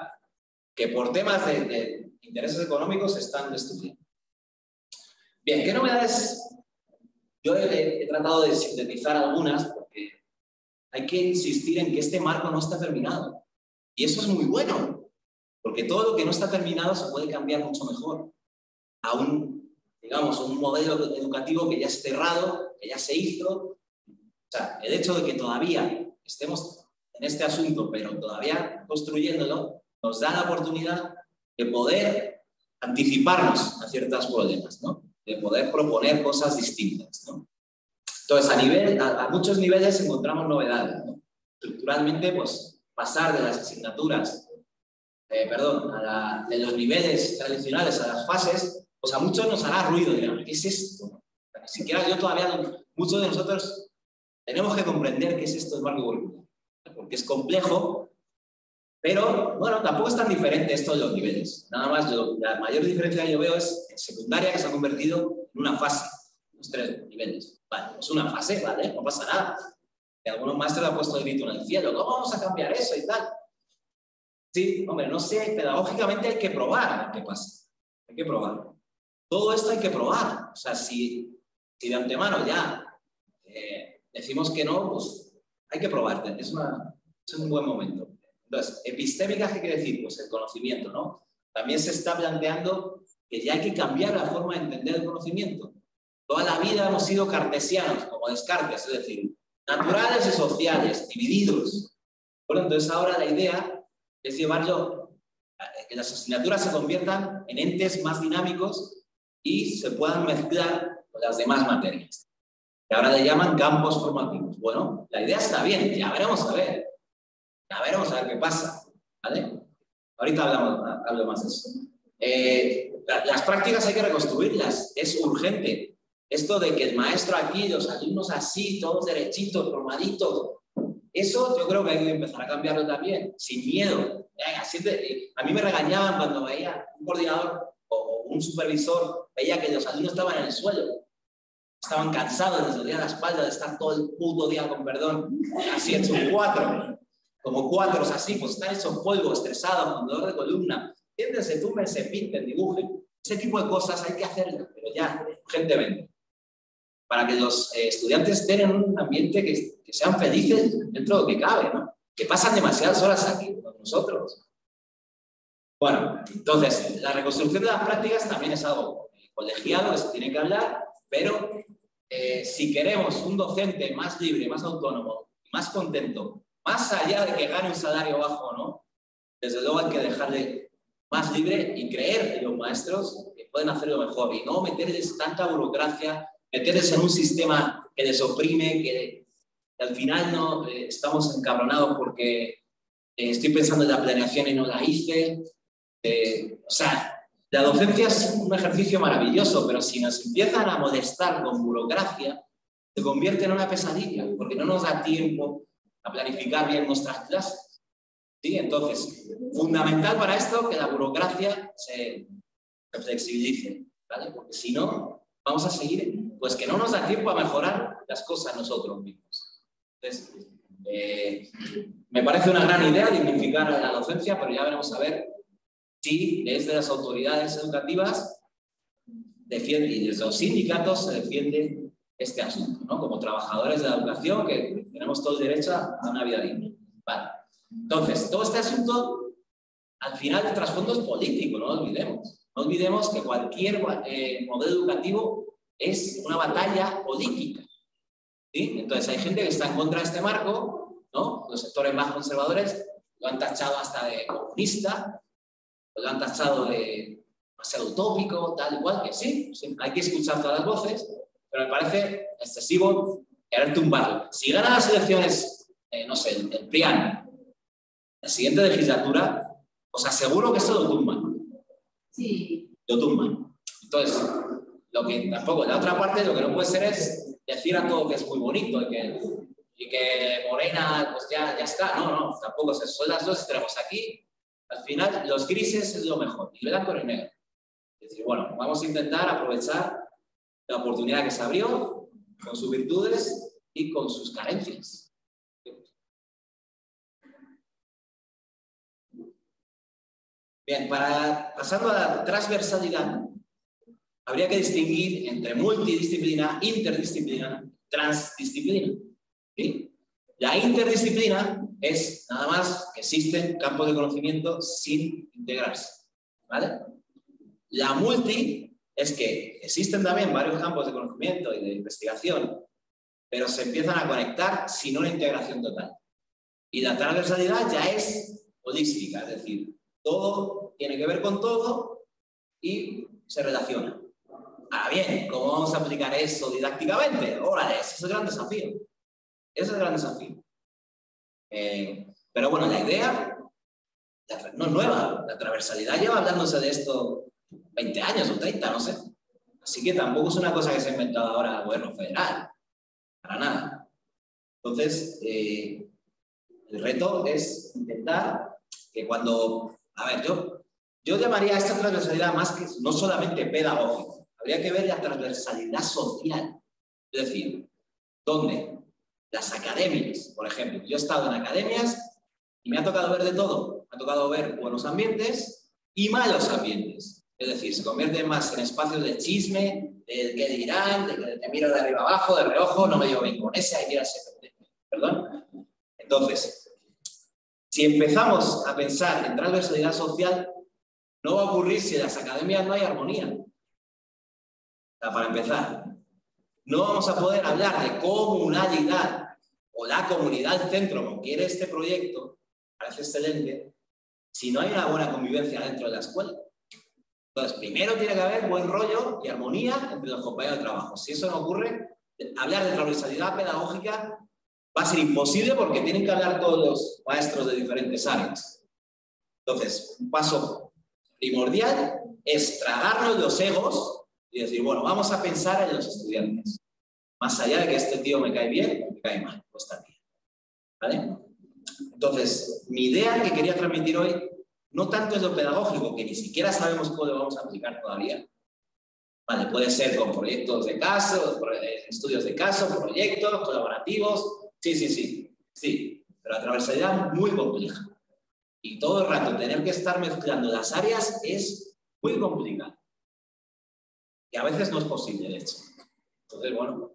que por temas de intereses económicos se están destruyendo. Bien, ¿qué novedades? Yo he, tratado de sintetizar algunas porque hay que insistir en que este marco no está terminado. Y eso es muy bueno, porque todo lo que no está terminado se puede cambiar mucho mejor a un, digamos, un modelo educativo que ya es cerrado, que ya se hizo. O sea, el hecho de que todavía estemos en este asunto, pero todavía construyéndolo, nos da la oportunidad de poder anticiparnos a ciertos problemas, ¿no? De poder proponer cosas distintas. ¿no? Entonces, a, nivel, a, a, muchos niveles encontramos novedades. ¿no? Estructuralmente, pues pasar de las asignaturas, eh, perdón, a la, de los niveles tradicionales a las fases, pues a muchos nos hará ruido, dirán, ¿qué es esto? Ni siquiera yo todavía, muchos de nosotros tenemos que comprender qué es esto del marco curricular, porque es complejo, pero bueno, tampoco es tan diferente esto de los niveles. Nada más, yo, la mayor diferencia que yo veo es en secundaria que se ha convertido en una fase, los tres niveles. Vale, pues una fase, ¿vale? No pasa nada. Algunos másteres han puesto el grito en el cielo, ¿cómo vamos a cambiar eso y tal? Sí, hombre, no sé, pedagógicamente hay que probar qué pasa. Hay que probar. Todo esto hay que probar. O sea, si, si de antemano ya eh, decimos que no, pues hay que probar. Es, una, es un buen momento. Entonces, epistémica, ¿qué quiere decir? Pues el conocimiento, ¿no? También se está planteando que ya hay que cambiar la forma de entender el conocimiento. Toda la vida hemos sido cartesianos, como Descartes, es decir, naturales y sociales, divididos. Bueno, entonces ahora la idea es llevarlo, que las asignaturas se conviertan en entes más dinámicos y se puedan mezclar con las demás materias. Que ahora le llaman campos formativos. Bueno, la idea está bien, ya veremos a ver. Ya veremos a ver qué pasa. ¿Vale? Ahorita hablamos, hablo más de eso. Eh, las prácticas hay que reconstruirlas, es urgente. Esto de que el maestro aquí, los alumnos así, todos derechitos, formaditos, eso yo creo que hay que empezar a cambiarlo también, sin miedo. Venga, a mí me regañaban cuando veía un coordinador o un supervisor veía que los alumnos estaban en el suelo, estaban cansados, les dolía la espalda de estar todo el puto día con perdón, así hecho cuatro, como cuatro así, pues están hechos polvo, estresados, con dolor de columna. Siéntense, túmense, pinten, dibujen. Ese tipo de cosas hay que hacerlas, pero ya, urgentemente. Para que los eh, estudiantes estén en un ambiente que, que, sean felices dentro de lo que cabe, ¿no? Que pasan demasiadas horas aquí con nosotros. Bueno, entonces, la reconstrucción de las prácticas también es algo colegiado que se tiene que hablar, pero eh, si queremos un docente más libre, más autónomo, más contento, más allá de que gane un salario bajo no, desde luego hay que dejarle más libre y creer en los maestros que pueden hacerlo mejor y no meterles tanta burocracia, meterles en un sistema que les oprime, que al final no eh, estamos encabronados porque eh, estoy pensando en la planeación y no la hice, eh, o sea, la docencia es un ejercicio maravilloso, pero si nos empiezan a molestar con burocracia, se convierte en una pesadilla, porque no nos da tiempo a planificar bien nuestras clases. ¿Sí? Entonces, fundamental para esto que la burocracia se, flexibilice, ¿vale? Porque si no, vamos a seguir, pues que no nos da tiempo a mejorar las cosas nosotros mismos. Entonces, eh, me parece una gran idea dignificar la docencia, pero ya veremos a ver si desde las autoridades educativas defiende, y desde los sindicatos se defiende este asunto, ¿no? Como trabajadores de la educación que tenemos todo el derecho a una vida digna. Vale. Entonces, todo este asunto, al final el trasfondo es político, no lo olvidemos. No olvidemos que cualquier eh, modelo educativo es una batalla política. ¿sí? Entonces, hay gente que está en contra de este marco, ¿no? Los sectores más conservadores lo han tachado hasta de comunista, lo han tachado de demasiado utópico, tal igual, que sí, hay que escuchar todas las voces, pero me parece excesivo querer tumbarlo. Si gana las elecciones, eh, no sé, el, el PRIAN, la siguiente legislatura, os aseguro que eso lo tumban. Sí. Lo tumban. Entonces, lo que tampoco, la otra parte, lo que no puede ser es decir a todo que es muy bonito y que, y que Morena, pues ya, ya está. No, no, tampoco es eso. Son las dos extremos. Aquí, al final, los grises es lo mejor, y blanco y negro. Es decir, bueno, vamos a intentar aprovechar la oportunidad que se abrió con sus virtudes y con sus carencias. Bien, para, pasando a la transversalidad, habría que distinguir entre multidisciplina, interdisciplina, transdisciplina. La interdisciplina es nada más que existen campos de conocimiento sin integrarse. ¿vale? La multi es que existen también varios campos de conocimiento y de investigación, pero se empiezan a conectar sin una integración total. Y la transversalidad ya es holística, es decir, todo tiene que ver con todo y se relaciona. Ahora bien, ¿cómo vamos a aplicar eso didácticamente? Órale, ese es el gran desafío. Ese es el gran desafío. Eh, pero bueno, la idea no es nueva. La transversalidad lleva hablándose de esto 20 años o 30, no sé. Así que tampoco es una cosa que se ha inventado ahora el gobierno federal. Para nada. Entonces, eh, el reto es intentar que cuando a ver, yo, yo llamaría a esta transversalidad más que no solamente pedagógico, habría que ver la transversalidad social. Es decir, ¿dónde? Las academias, por ejemplo. Yo he estado en academias y me ha tocado ver de todo. Me ha tocado ver buenos ambientes y malos ambientes. Es decir, se convierten más en espacios de chisme, de qué dirán, de que te miro de arriba abajo, de reojo, no me digo bien con ese, hay que Perdón. Entonces, si empezamos a pensar en transversalidad social, no va a ocurrir si en las academias no hay armonía. para empezar, no vamos a poder hablar de comunalidad o la comunidad centro, como quiere este proyecto, parece excelente, si no hay una buena convivencia dentro de la escuela. Entonces, primero tiene que haber buen rollo y armonía entre los compañeros de trabajo. Si eso no ocurre, hablar de transversalidad pedagógica va a ser imposible porque tienen que hablar todos los maestros de diferentes áreas. Entonces, un paso primordial es tragarnos los egos y decir, bueno, vamos a pensar en los estudiantes. Más allá de que este tío me cae bien o me cae mal, o está bien. ¿Vale? Entonces, mi idea que quería transmitir hoy no tanto es lo pedagógico, que ni siquiera sabemos cómo lo vamos a aplicar todavía. Vale, puede ser con proyectos de caso, estudios de caso, proyectos colaborativos, Sí, sí, sí, sí, pero la transversalidad muy compleja. Y todo el rato tener que estar mezclando las áreas es muy complicado. Y a veces no es posible, de hecho. Entonces, bueno.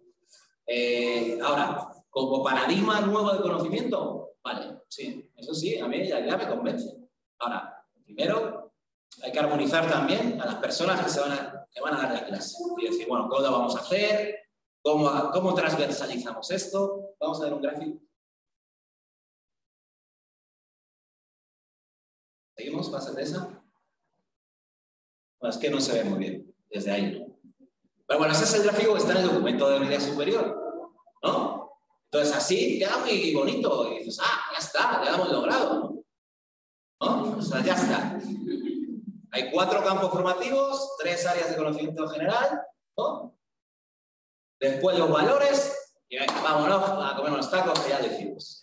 Eh, ahora, como paradigma nuevo de conocimiento, vale, sí, eso sí, a mí idea me convence. Primero, hay que armonizar también a las personas que, se van a, que van a dar la clase. Y decir, bueno, ¿cómo lo vamos a hacer? ¿Cómo, cómo transversalizamos esto? Vamos a ver un gráfico. ¿Seguimos? ¿Pasa de esa? Bueno, es que no se ve muy bien desde ahí. Pero bueno, ese es el gráfico que está en el documento de media superior. ¿No? Entonces así queda muy bonito. Y dices, ah, ya está, ya lo hemos logrado. ¿No? Sea, ya está. Hay cuatro campos formativos, tres áreas de conocimiento general, ¿no? Después los valores, y vámonos a comer unos tacos que ya decimos.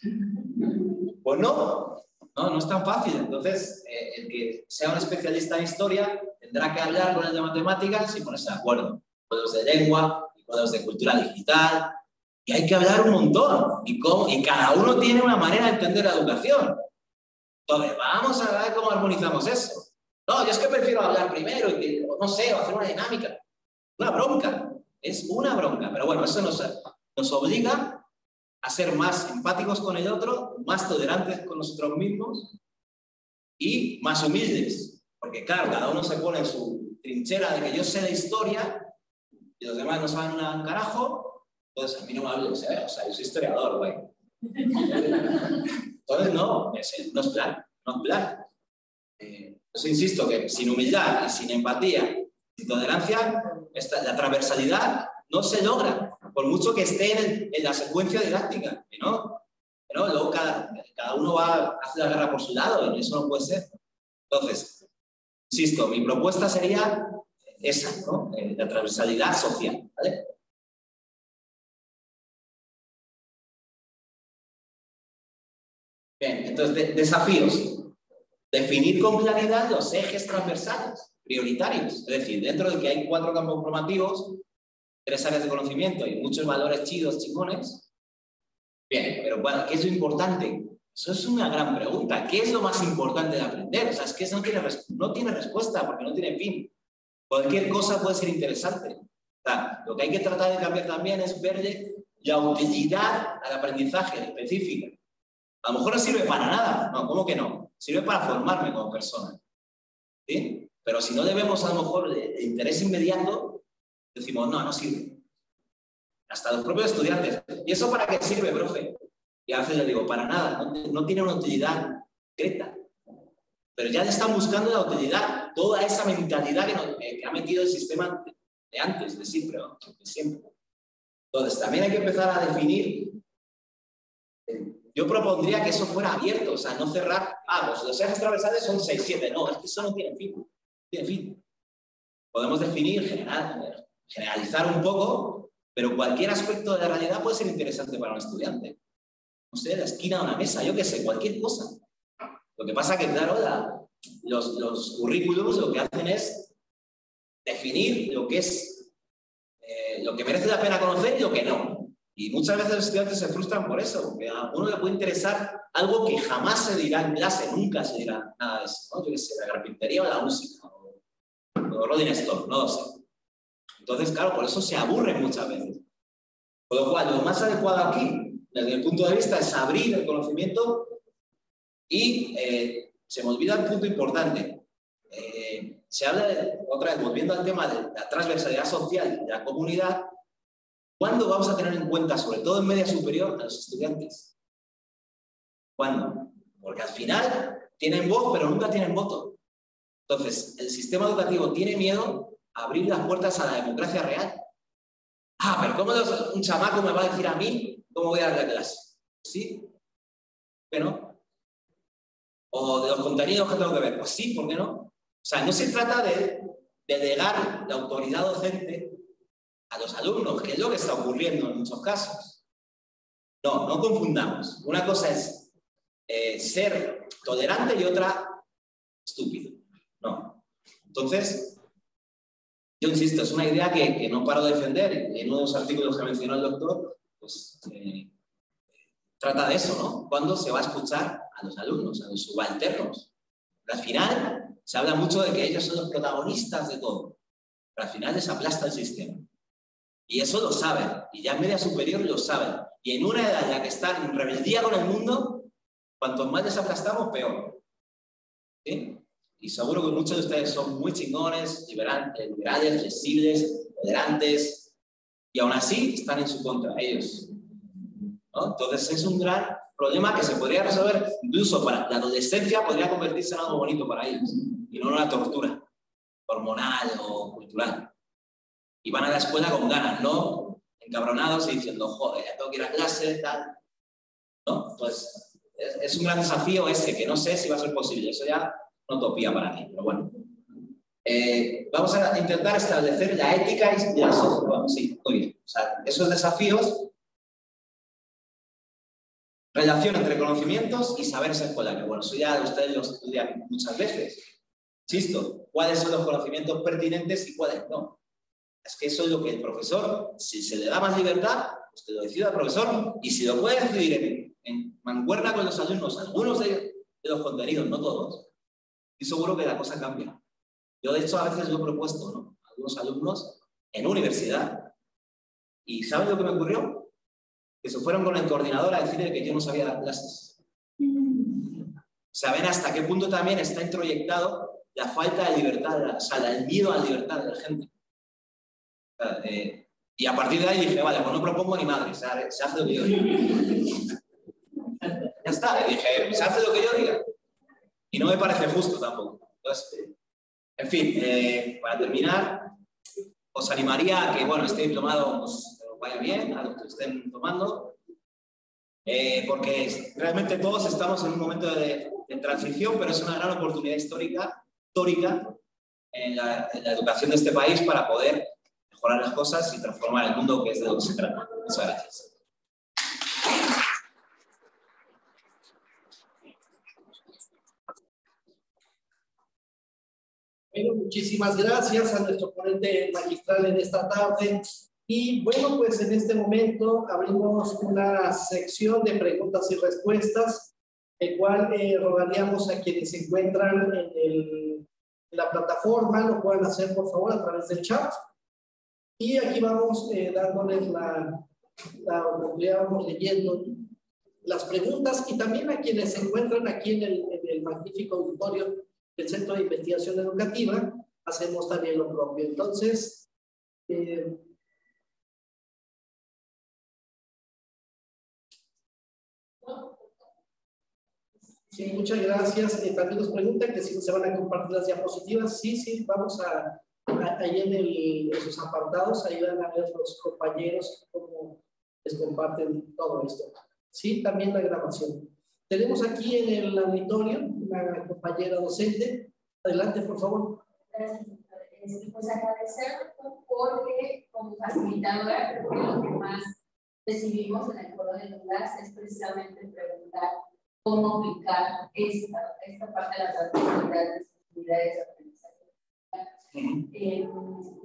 Pues no, no, no es tan fácil. Entonces, eh, el que sea un especialista en historia tendrá que hablar con el de matemáticas y ponerse de acuerdo. Con de lengua, y con los de cultura digital. Y hay que hablar un montón. Y cada uno tiene una manera de entender la educación. Entonces, vamos a ver cómo armonizamos eso. No, yo es que prefiero hablar primero y que, no sé, hacer una dinámica. Una bronca. Es una bronca. Pero bueno, eso nos, nos obliga a ser más empáticos con el otro, más tolerantes con nosotros mismos y más humildes. Porque claro, cada uno se pone en su trinchera de que yo sé de historia y los demás no saben un carajo, entonces a mí no me hables, ¿eh? o sea, yo soy historiador, güey. Entonces no, no es plan, no es plan. Eh, insisto que sin humildad y sin empatía, sin tolerancia, esta, la transversalidad no se logra por mucho que esté en, la secuencia didáctica, no, ¿no? Luego cada, cada, uno va a hacer la guerra por su lado y eso no puede ser. Entonces, insisto, mi propuesta sería esa, ¿no? Eh, la transversalidad social, ¿vale? Entonces, desafíos. Definir con claridad los ejes transversales, prioritarios. Es decir, dentro de que hay cuatro campos formativos, tres áreas de conocimiento y muchos valores chidos, chingones. Bien, pero bueno, ¿qué es lo importante? Eso es una gran pregunta. ¿Qué es lo más importante de aprender? O sea, es que eso no tiene, no tiene respuesta porque no tiene fin. Cualquier cosa puede ser interesante. O sea, lo que hay que tratar de cambiar también es verle la utilidad al aprendizaje específica. A lo mejor no sirve para nada. No, ¿cómo que no? Sirve para formarme como persona. ¿Sí? Pero si no le vemos a lo mejor el interés inmediato, decimos, no, no sirve. Hasta los propios estudiantes. ¿Y eso para qué sirve, profe? Y a veces le digo, para nada, no, tiene una utilidad concreta. Pero ya están buscando la utilidad, toda esa mentalidad que, ha metido el sistema de antes, de siempre, de siempre. Entonces, también hay que empezar a definir. Yo propondría que eso fuera abierto, o sea, no cerrar. Pues los ejes transversales son 6, 7. No, es que eso no tiene fin. Tiene fin. Podemos definir, general, generalizar un poco, pero cualquier aspecto de la realidad puede ser interesante para un estudiante no sé, la esquina de una mesa, yo qué sé, cualquier cosa. Lo que pasa que, claro, los, los currículums lo que hacen es definir lo que es, eh, lo que merece la pena conocer y lo que no. Y muchas veces los estudiantes se frustran por eso, porque a uno le puede interesar algo que jamás se dirá en clase, nunca se dirá nada de eso, ¿no? Yo qué sé, la carpintería o la música, o, o Rodin Stone, no lo sé. Entonces, claro, por eso se aburren muchas veces. Por lo cual, lo más adecuado aquí desde el punto de vista es abrir el conocimiento y eh, se me olvida un punto importante. Eh, se habla, de, otra vez, volviendo al tema de la transversalidad social de la comunidad, ¿cuándo vamos a tener en cuenta, sobre todo en media superior, a los estudiantes? ¿Cuándo? Porque al final tienen voz, pero nunca tienen voto. Entonces, el sistema educativo tiene miedo a abrir las puertas a la democracia real. Ah, pero ¿cómo un chamaco me va a decir a mí ¿Cómo voy a dar la clase? ¿Sí? ¿Pero? ¿O de los contenidos que tengo que ver? Pues sí, ¿por qué no? O sea, no se trata de delegar la autoridad docente a los alumnos, que es lo que está ocurriendo en muchos casos. No, no confundamos. Una cosa es eh, ser tolerante y otra estúpido. No. Entonces, yo insisto, es una idea que, que no paro de defender. En uno de los artículos que mencionó el doctor, pues eh, trata de eso, ¿no? ¿Cuándo se va a escuchar a los alumnos, a los subalternos? al final se habla mucho de que ellos son los protagonistas de todo, pero al final les aplasta el sistema. Y eso lo saben, y ya en media superior lo saben. Y en una edad en la que están en rebeldía con el mundo, cuanto más les aplastamos, peor. ¿Sí? Y seguro que muchos de ustedes son muy chingones, liberales, flexibles, tolerantes, y aún así están en su contra, ellos. Entonces es un gran problema que se podría resolver incluso para la adolescencia, podría convertirse en algo bonito para ellos y no en una tortura hormonal o cultural. Y van a la escuela con ganas, ¿no? Encabronados y diciendo, joder, ya tengo que ir a clase, tal. ¿No? Entonces, es, un gran desafío ese, que no sé si va a ser posible. Eso ya no utopía para mí, pero bueno. Eh, vamos a intentar establecer la ética y la sociedad. Sí, muy bien. O sea, esos desafíos, relación entre conocimientos y saberes escolares. Bueno, eso ya ustedes lo estudian muchas veces. Insisto, cuáles son los conocimientos pertinentes y cuáles no. Es que eso es lo que el profesor, si se le da más libertad, pues lo decida el profesor y si lo puede decidir en, en mancuerna con los alumnos, algunos de, los contenidos, no todos, y seguro que la cosa cambia. Yo, de hecho, a veces lo he propuesto. A algunos alumnos en universidad. ¿Y saben lo que me ocurrió? Que se fueron con el coordinador a decirle que yo no sabía dar clases. Saben hasta qué punto también está introyectado la falta de libertad, o sea, el miedo a la libertad de la gente. Eh, y a partir de ahí dije, vale, pues no propongo ni madre, se hace lo que yo diga. ya está, dije, se hace lo que yo diga. Y no me parece justo tampoco. Entonces, en fin, eh, para terminar, os animaría a que, bueno, este diplomado os vaya bien, a los que estén tomando, eh, porque realmente todos estamos en un momento de, transición, pero es una gran oportunidad histórica, histórica en la, en la, educación de este país para poder mejorar las cosas y transformar el mundo, que es de lo que se trata. Muchas gracias. Bueno, muchísimas gracias a nuestro ponente magistral en esta tarde. Y bueno, pues en este momento abrimos una sección de preguntas y respuestas, el cual eh, rogaríamos a quienes se encuentran en, el, en la plataforma, lo puedan hacer por favor a través del chat. Y aquí vamos eh, dándoles la, la oportunidad, vamos leyendo las preguntas y también a quienes se encuentran aquí en el, en el magnífico auditorio del Centro de Investigación Educativa, hacemos también lo propio. Entonces, eh, Sí, muchas gracias. Eh, también nos preguntan que si se van a compartir las diapositivas. Sí, sí, vamos a, ahí en, el, sus apartados, ahí van a ver los compañeros cómo les comparten todo esto. Sí, también la grabación. Tenemos aquí en el auditorio una compañera docente. Adelante, por favor. Gracias. Pues agradecer porque como facilitadora creo lo que más recibimos en el foro de dudas es precisamente preguntar cómo aplicar esta, esta parte de las actividades, actividades. Eh,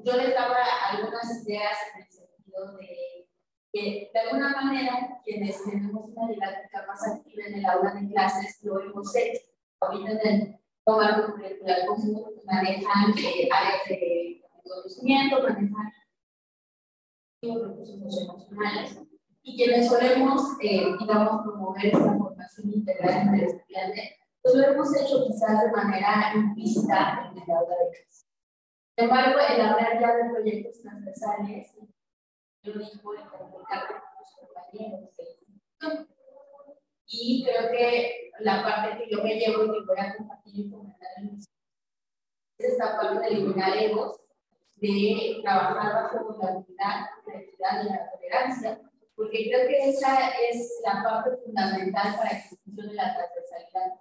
yo les daba algunas ideas en el sentido de que de alguna manera quienes tenemos una didáctica más activa en el aula de clases lo hemos hecho. Ahorita en el marco curricular común manejan eh, áreas de conocimiento, manejan recursos emocionales y quienes solemos, eh, digamos, promover esta formación integral en el estudiante, pues lo hemos hecho quizás de manera implícita en el aula de clase. Sin embargo, el hablar ya de proyectos transversales, yo digo el comunicar con los compañeros y creo que la parte que yo me llevo y que voy a compartir y comentar en mis es esta parte de eliminar egos, de trabajar bajo la unidad, la equidad y la tolerancia, porque creo que esa es la parte fundamental para que funcione la transversalidad.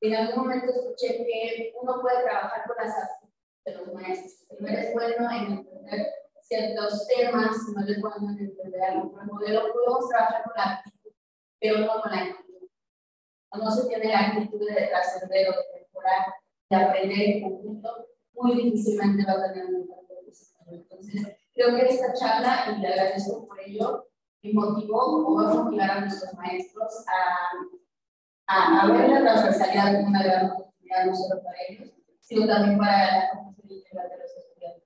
En algún momento escuché que uno puede trabajar con las de los maestros. No eres bueno en entender ciertos temas, no eres bueno en entender algún modelo, podemos trabajar con la actitud, pero no con la actitud. No se tiene la actitud de trascender o de temporal, de aprender en conjunto, muy difícilmente va a tener un Entonces, creo que esta charla, y le agradezco por ello, me motivó o va a motivar a nuestros maestros a, a, ver la transversalidad como una gran oportunidad no solo para ellos, sino también para la de los estudiantes.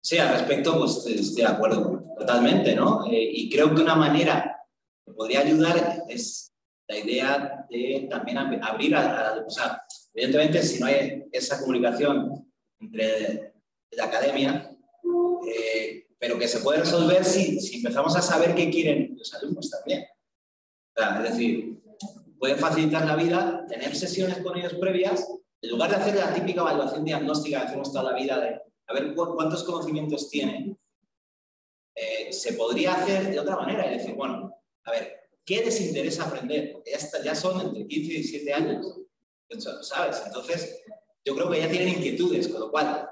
Sí, al respecto, pues estoy de acuerdo totalmente, ¿no? Eh, y creo que una manera que podría ayudar es la idea de también abrir a, a, o sea, evidentemente si no hay esa comunicación entre la academia, eh, pero que se puede resolver si, si empezamos a saber qué quieren los alumnos también. es decir, puede facilitar la vida, tener sesiones con ellos previas, en lugar de hacer la típica evaluación diagnóstica que hacemos toda la vida de a ver cuántos conocimientos tienen, eh, se podría hacer de otra manera y decir, bueno, a ver, ¿qué les interesa aprender? Porque ya, ya son entre 15 y 17 años, ¿sabes? Entonces, yo creo que ya tienen inquietudes, con lo cual,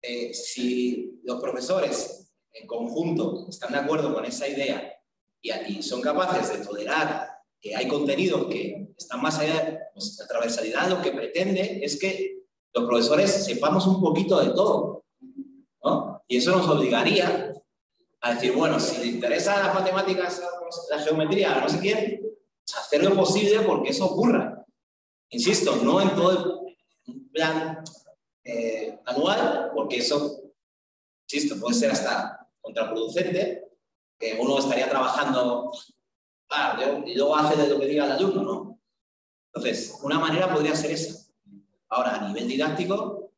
eh, si los profesores en conjunto están de acuerdo con esa idea y, son capaces de tolerar que hay contenidos que están más allá, pues la transversalidad lo que pretende es que los profesores sepamos un poquito de todo, ¿no? Y eso nos obligaría a decir, bueno, si le interesa las matemáticas, la geometría, no sé quién, pues hacer lo posible porque eso ocurra. Insisto, no en todo el plan eh, anual, porque eso, insisto, puede ser hasta contraproducente, que uno estaría trabajando y luego hace de lo que diga el alumno, ¿no? Entonces, una manera podría ser esa. Ahora, a nivel didáctico,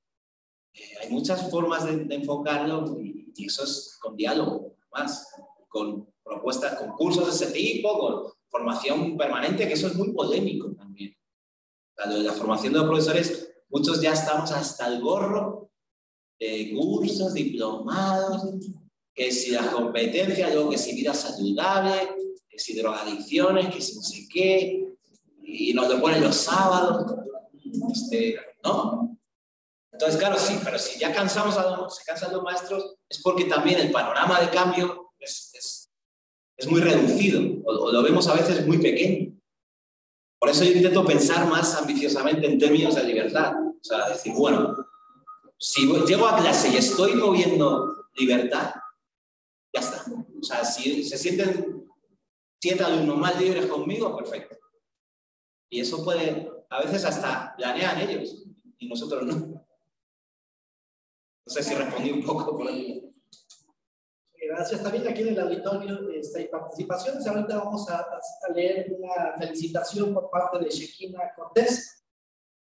eh, hay muchas formas de, enfocarlo y, eso es con diálogo, más, con propuestas, con cursos de ese tipo, con formación permanente, que eso es muy polémico también. la formación de los profesores Muchos ya estamos hasta el gorro de cursos, diplomados, que si las competencias, luego que si vida saludable, que si drogadicciones, que si no sé qué, y nos lo ponen los sábados, este, ¿no? Entonces, claro, sí, pero si ya cansamos a los, se cansan los maestros, es porque también el panorama de cambio es, es, muy reducido, o, o, lo vemos a veces muy pequeño. Por eso yo intento pensar más ambiciosamente en términos de libertad. O sea, decir, bueno, si llego a clase y estoy moviendo libertad, ya está. O sea, si se sienten siete alumnos más libres conmigo, perfecto. Y eso puede, a veces hasta planean ellos y nosotros no. No sé si respondí un poco por ahí. Gracias. También aquí en el auditorio este, hay participaciones. Ahorita vamos a, leer una felicitación por parte de Shekina Cortés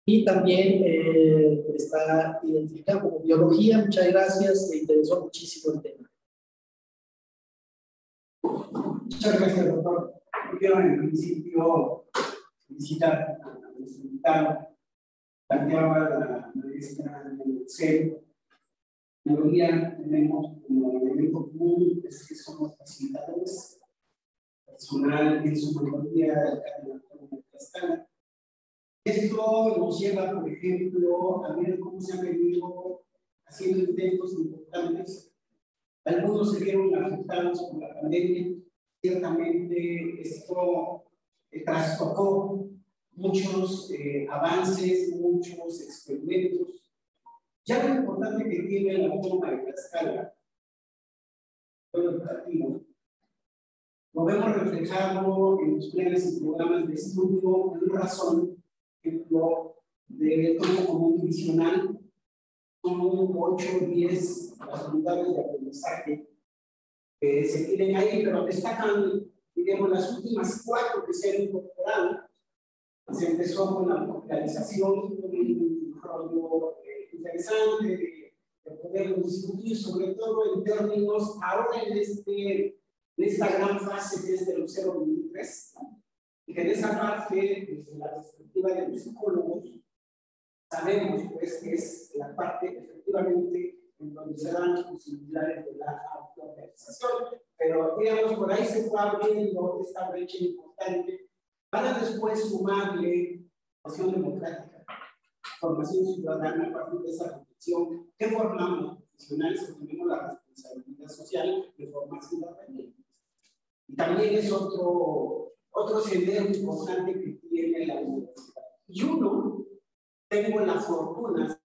y también eh, está identificada como biología. Muchas gracias, le interesó muchísimo el tema. Muchas gracias, doctor. Quiero en principio felicitar a nuestro invitado, planteaba la maestra del CEL. Biología tenemos como elemento común es que somos facilitadores, personal en su mayoría del campo de Tlaxcala. Esto nos lleva, por ejemplo, a ver cómo se han venido haciendo intentos importantes. Algunos se vieron afectados por la pandemia. Ciertamente esto eh, trastocó muchos eh, avances, muchos experimentos. Ya lo importante que tiene la toma de Tlaxcala, educativo, lo vemos reflejado en los planes y programas de estudio en razón ejemplo, de como un divisional, son 8 o 10 las unidades de aprendizaje que se tienen ahí, pero destacan, digamos, las últimas cuatro que se han incorporado. Se empezó con la realización, un rollo eh, interesante de, de poder discutir, sobre todo en términos, ahora en, este, en esta gran fase que es del 023, y que en esa parte, desde la perspectiva de los psicólogos, sabemos pues que es la parte efectivamente en donde se dan posibilidades de la autoorganización, pero digamos por ahí se fue abriendo esta brecha importante para después sumarle formación democrática, formación ciudadana a partir de esa reflexión que formamos profesionales que tenemos la responsabilidad social de formar ciudadanía. Y también es otro otro sendero importante que tiene la universidad. Y uno, tengo la fortuna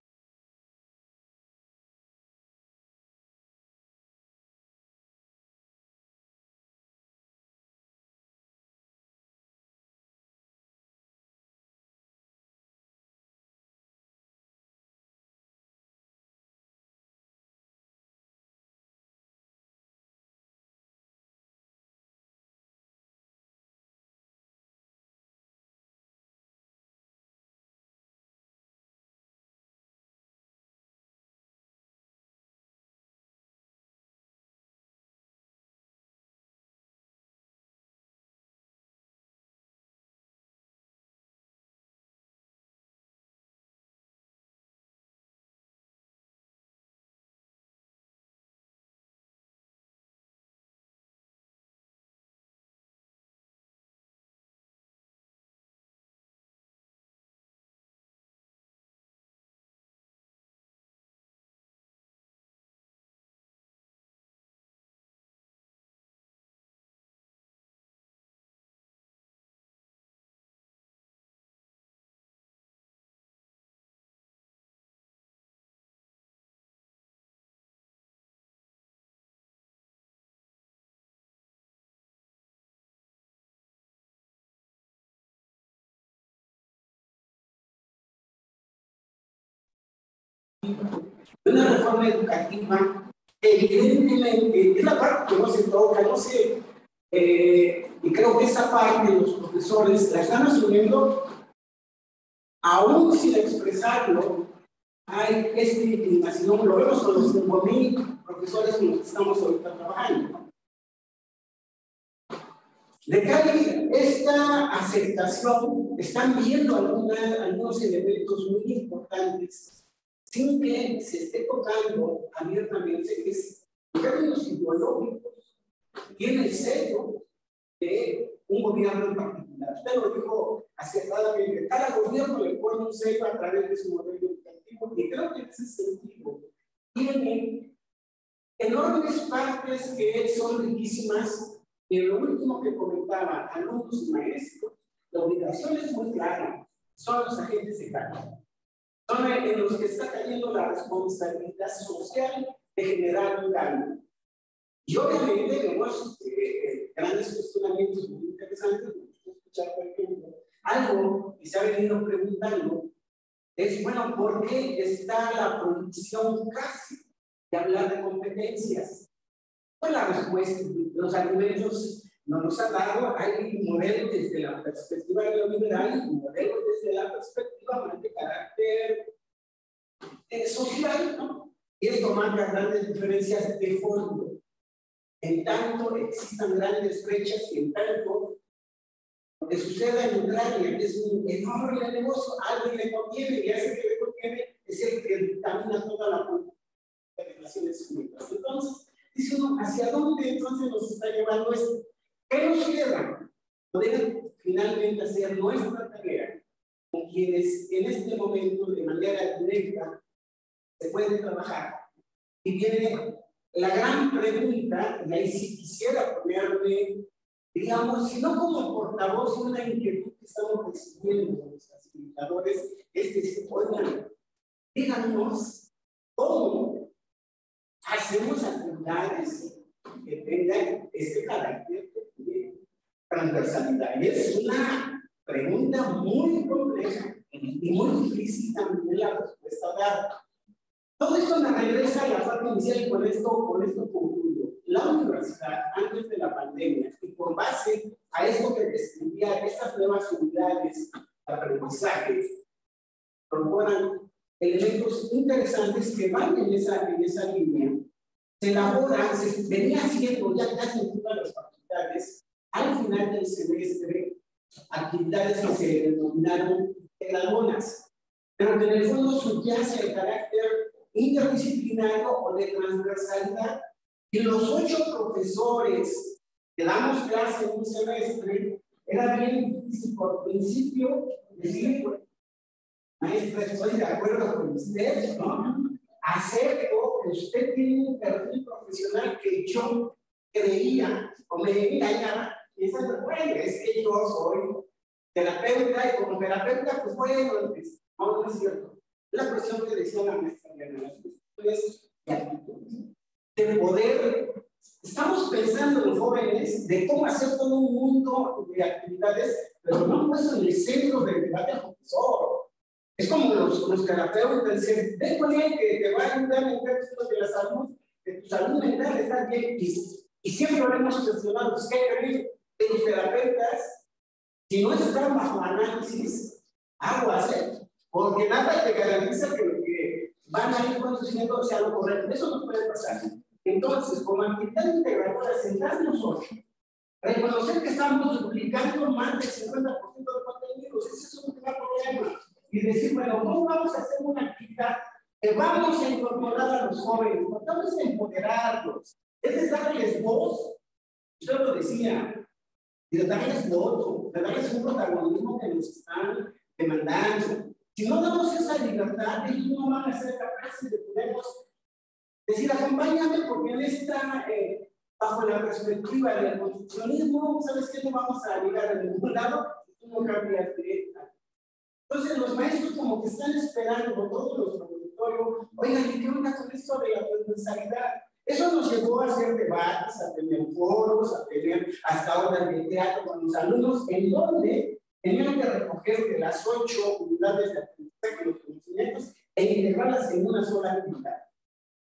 Una reforma educativa, evidentemente, es la parte que no se toca, no sé, eh, y creo que esa parte los profesores la están asumiendo, aún sin expresarlo, hay esta indignación, lo vemos con los 5.000 profesores con los que estamos ahorita trabajando. De cara esta aceptación, están viendo algunos elementos muy importantes sin que se esté tocando abiertamente, que es en términos ideológicos, tiene el sello de un gobierno en particular. Usted lo dijo acertadamente, cada gobierno le pone un sello a través de su modelo educativo y creo que en ese sentido tiene enormes partes que son riquísimas y lo último que comentaba, alumnos y maestros, La obligación es muy clara. Son los agentes de cambio. Son en los que está cayendo la responsabilidad social de generar un cambio. Y obviamente vemos eh, grandes cuestionamientos muy interesantes. Escuchar, por ejemplo, algo que se ha venido preguntando es, bueno, ¿por qué está la prohibición casi de hablar de competencias? Pues la respuesta, los argumentos no nos han dado, hay modelos desde la perspectiva neoliberal y modelos desde la perspectiva más de carácter eh, social, ¿no? Y esto marca grandes diferencias de fondo. En tanto existan grandes brechas y en tanto lo que suceda en Ucrania es un enorme negocio, algo le conviene y hace que le conviene es el que determina toda la política de Naciones Unidas. Entonces, dice uno, ¿hacia dónde entonces nos está llevando esto? ¿Qué nos queda? Poder finalmente hacer nuestra tarea con quienes en este momento de manera directa se puede trabajar. Y viene la gran pregunta, y ahí sí quisiera ponerme digamos, si no como portavoz una inquietud que estamos recibiendo de los facilitadores, es decir, oigan, díganos cómo hacemos actividades que tengan este carácter de transversalidad. Y es una pregunta muy compleja y muy difícil también la respuesta dar. Todo esto me regresa a la parte inicial y con esto, con esto concluyo. La universidad, antes de la pandemia, y con base a esto que describía, estas nuevas unidades de aprendizaje, proponen elementos interesantes que van en esa, en esa línea. Se elaboran, se venía haciendo ya casi en todas las facultades, al final del semestre, actividades que se denominaron integradoras, pero que en el fondo subyace el carácter interdisciplinario o de transversalidad. Y los ocho profesores que damos clase en un semestre, era bien difícil por principio decir, maestra, estoy de acuerdo con usted, ¿no? Que usted tiene un perfil profesional que yo creía o me engañaba, y esa no es que yo soy terapeuta y como terapeuta, pues bueno, no, no es cierto. La cuestión que decía la maestra es de poder, estamos pensando los jóvenes de cómo hacer todo un mundo de actividades, pero no en el centro del debate al profesor. Es como los, los terapeutas dicen, ven con que te va a ayudar en términos de la salud, de tu salud mental está bien. Y, y siempre lo hemos cuestionado, es que que los terapeutas, si no están bajo análisis, aguas, ¿eh? porque nada te garantiza que lo que van a ir conduciendo sea lo correcto. Eso no puede pasar. Entonces, como actividad integradora, sentarnos hoy, reconocer que estamos duplicando más del 50% de contenidos, ese es un gran problema. Y decir, bueno, ¿cómo vamos a hacer una actividad que vamos a incorporar a los jóvenes? Vamos a empoderarlos. Es darles voz. Usted lo decía, y de darles voto, de darles un protagonismo que nos están demandando. Si no damos esa libertad, ellos no van a ser capaces de podernos decir, acompáñame porque en esta, eh, bajo la perspectiva del construccionismo, ¿sabes qué? No vamos a llegar a ningún lado tú no cambias de Entonces los maestros como que están esperando todos los laboratorios, oigan, ¿y qué onda con esto de la transversalidad? Eso nos llevó a hacer debates, a tener foros, a tener hasta obras de teatro con los alumnos, en donde tenían que recoger de las ocho unidades de aprendizaje los conocimientos e integrarlas en una sola actividad.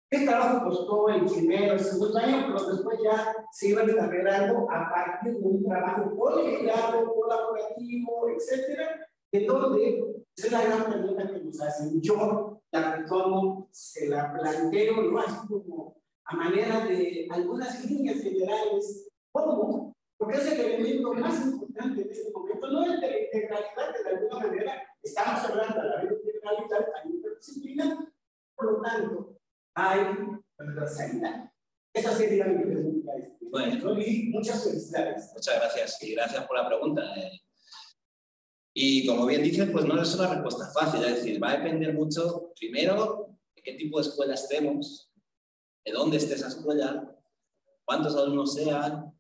¿Qué trabajo costó el primero, el segundo año? Pero después ya se iban desarrollando a partir de un trabajo colegiado, colaborativo, etcétera, en donde esa es la gran pregunta que nos hacen. Yo la retomo, se la planteo, lo así como a manera de algunas líneas generales, ¿cómo? Porque es el elemento más importante en este momento, no el de la integralidad, de alguna manera estamos hablando de la integralidad, hay interdisciplina, por lo tanto, hay transversalidad. Esa sería mi pregunta. Este, bueno, muchas felicidades. Muchas gracias y gracias por la pregunta. Eh. Y como bien dices, pues no es una respuesta fácil, es decir, va a depender mucho, primero, de qué tipo de escuela estemos, de dónde esté esa escuela, cuántos alumnos sean,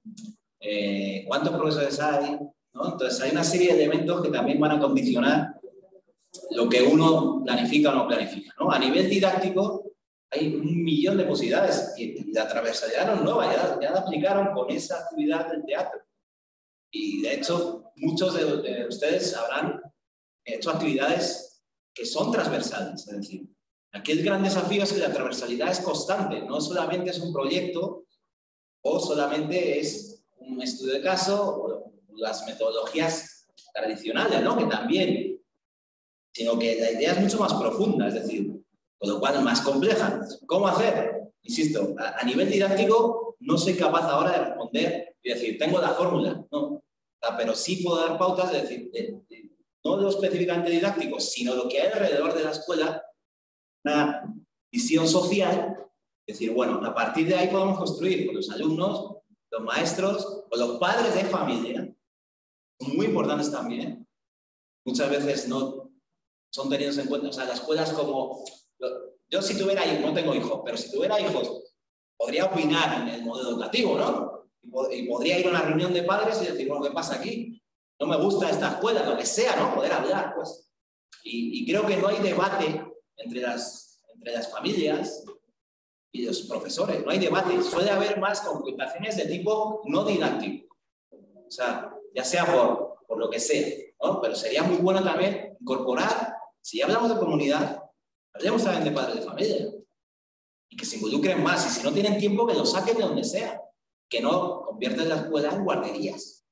eh, cuántos profesores hay, ¿no? Entonces hay una serie de elementos que también van a condicionar lo que uno planifica o no planifica. ¿no? A nivel didáctico hay un millón de posibilidades y la transversalidad no es nueva, ya, ya la aplicaron con esa actividad del teatro. Y de hecho, muchos de, ustedes habrán hecho actividades que son transversales. Es decir, aquí el gran desafío es que la transversalidad es constante, no solamente es un proyecto o solamente es un estudio de caso o las metodologías tradicionales, ¿no? que también, sino que la idea es mucho más profunda, es decir, con lo cual más compleja. ¿Cómo hacer? Insisto, a, nivel didáctico no soy capaz ahora de responder y decir, tengo la fórmula, no, pero sí puedo dar pautas, de decir, no lo específicamente didáctico, sino lo que hay alrededor de la escuela, una visión social, es decir, bueno, a partir de ahí podemos construir con los alumnos, los maestros o los padres de familia, muy importantes también, muchas veces no son tenidos en cuenta, o sea, las escuelas como yo si tuviera hijos, no tengo hijos, pero si tuviera hijos, podría opinar en el modelo educativo, ¿no? Y, podría ir a una reunión de padres y decir, bueno, ¿qué pasa aquí? No me gusta esta escuela, lo que sea, ¿no? Poder hablar, pues. Y, y creo que no hay debate entre las, entre las familias y los profesores, no hay debate. Suele haber más complicaciones de tipo no didáctico. O sea, ya sea por, por lo que sea, ¿no? Pero sería muy bueno también incorporar, si hablamos de comunidad, Hablemos también de padres de familia. Y que se involucren más. Y si no tienen tiempo, que lo saquen de donde sea. Que no convierten la escuela en guarderías.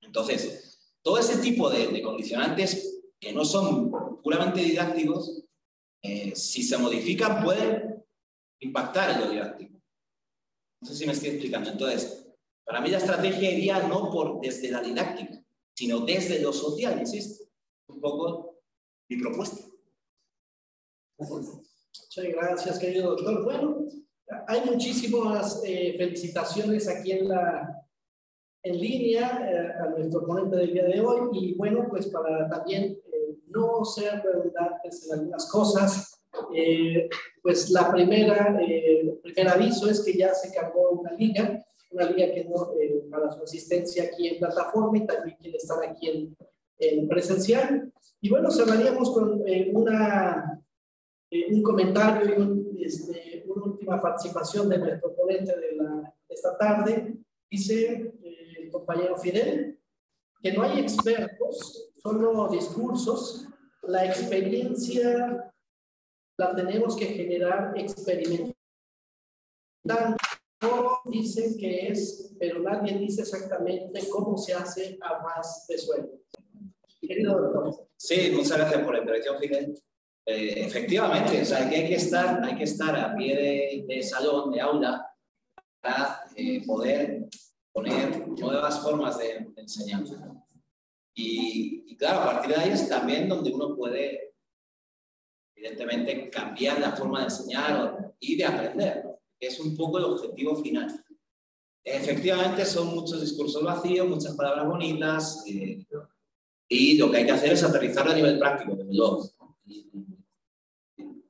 Entonces, todo ese tipo de, condicionantes que no son puramente didácticos, eh, si se modifican, pueden impactar en lo didáctico. No sé si me estoy explicando. Entonces, para mí la estrategia iría no por desde la didáctica, sino desde lo social, insisto. Un poco mi propuesta. Muchas gracias, querido doctor. Bueno, hay muchísimas eh, felicitaciones aquí en la en línea eh, a nuestro ponente del día de hoy y bueno, pues para también eh, no ser redundantes en algunas cosas, pues la primera, el primer aviso es que ya se cargó una liga, una liga que no, para su asistencia aquí en plataforma y también quiere estar aquí en, en presencial. Y bueno, cerraríamos con una eh, un comentario y este, última participación de nuestro ponente de, la, esta tarde. Dice eh, el compañero Fidel que no hay expertos, solo discursos. La experiencia la tenemos que generar experimentando. Dicen que es, pero nadie dice exactamente cómo se hace a más de sueldo. Querido doctor. Sí, muchas gracias por la intervención, Fidel. Eh, efectivamente, o sea, que hay que estar, hay que estar a pie de, salón, de aula, para eh, poder poner nuevas formas de, enseñanza. Y, claro, a partir de ahí es también donde uno puede, evidentemente, cambiar la forma de enseñar y de aprender, que es un poco el objetivo final. Efectivamente, son muchos discursos vacíos, muchas palabras bonitas, eh, y lo que hay que hacer es aterrizarlo a nivel práctico, de.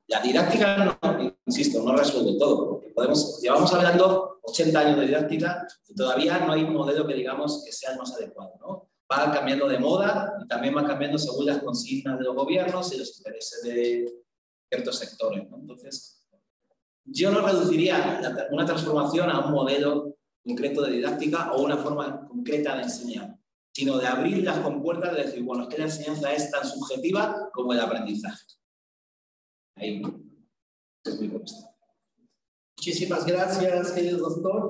La didáctica, insisto, no resuelve todo, podemos, llevamos hablando 80 años de didáctica y todavía no hay un modelo que digamos que sea el más adecuado. ¿no? Va cambiando de moda y también va cambiando según las consignas de los gobiernos y los intereses de ciertos sectores. ¿no? Entonces, yo no reduciría una transformación a un modelo concreto de didáctica o una forma concreta de enseñar, sino de abrir las compuertas de decir, bueno, es que la enseñanza es tan subjetiva como el aprendizaje. Ahí Muchísimas gracias, querido doctor.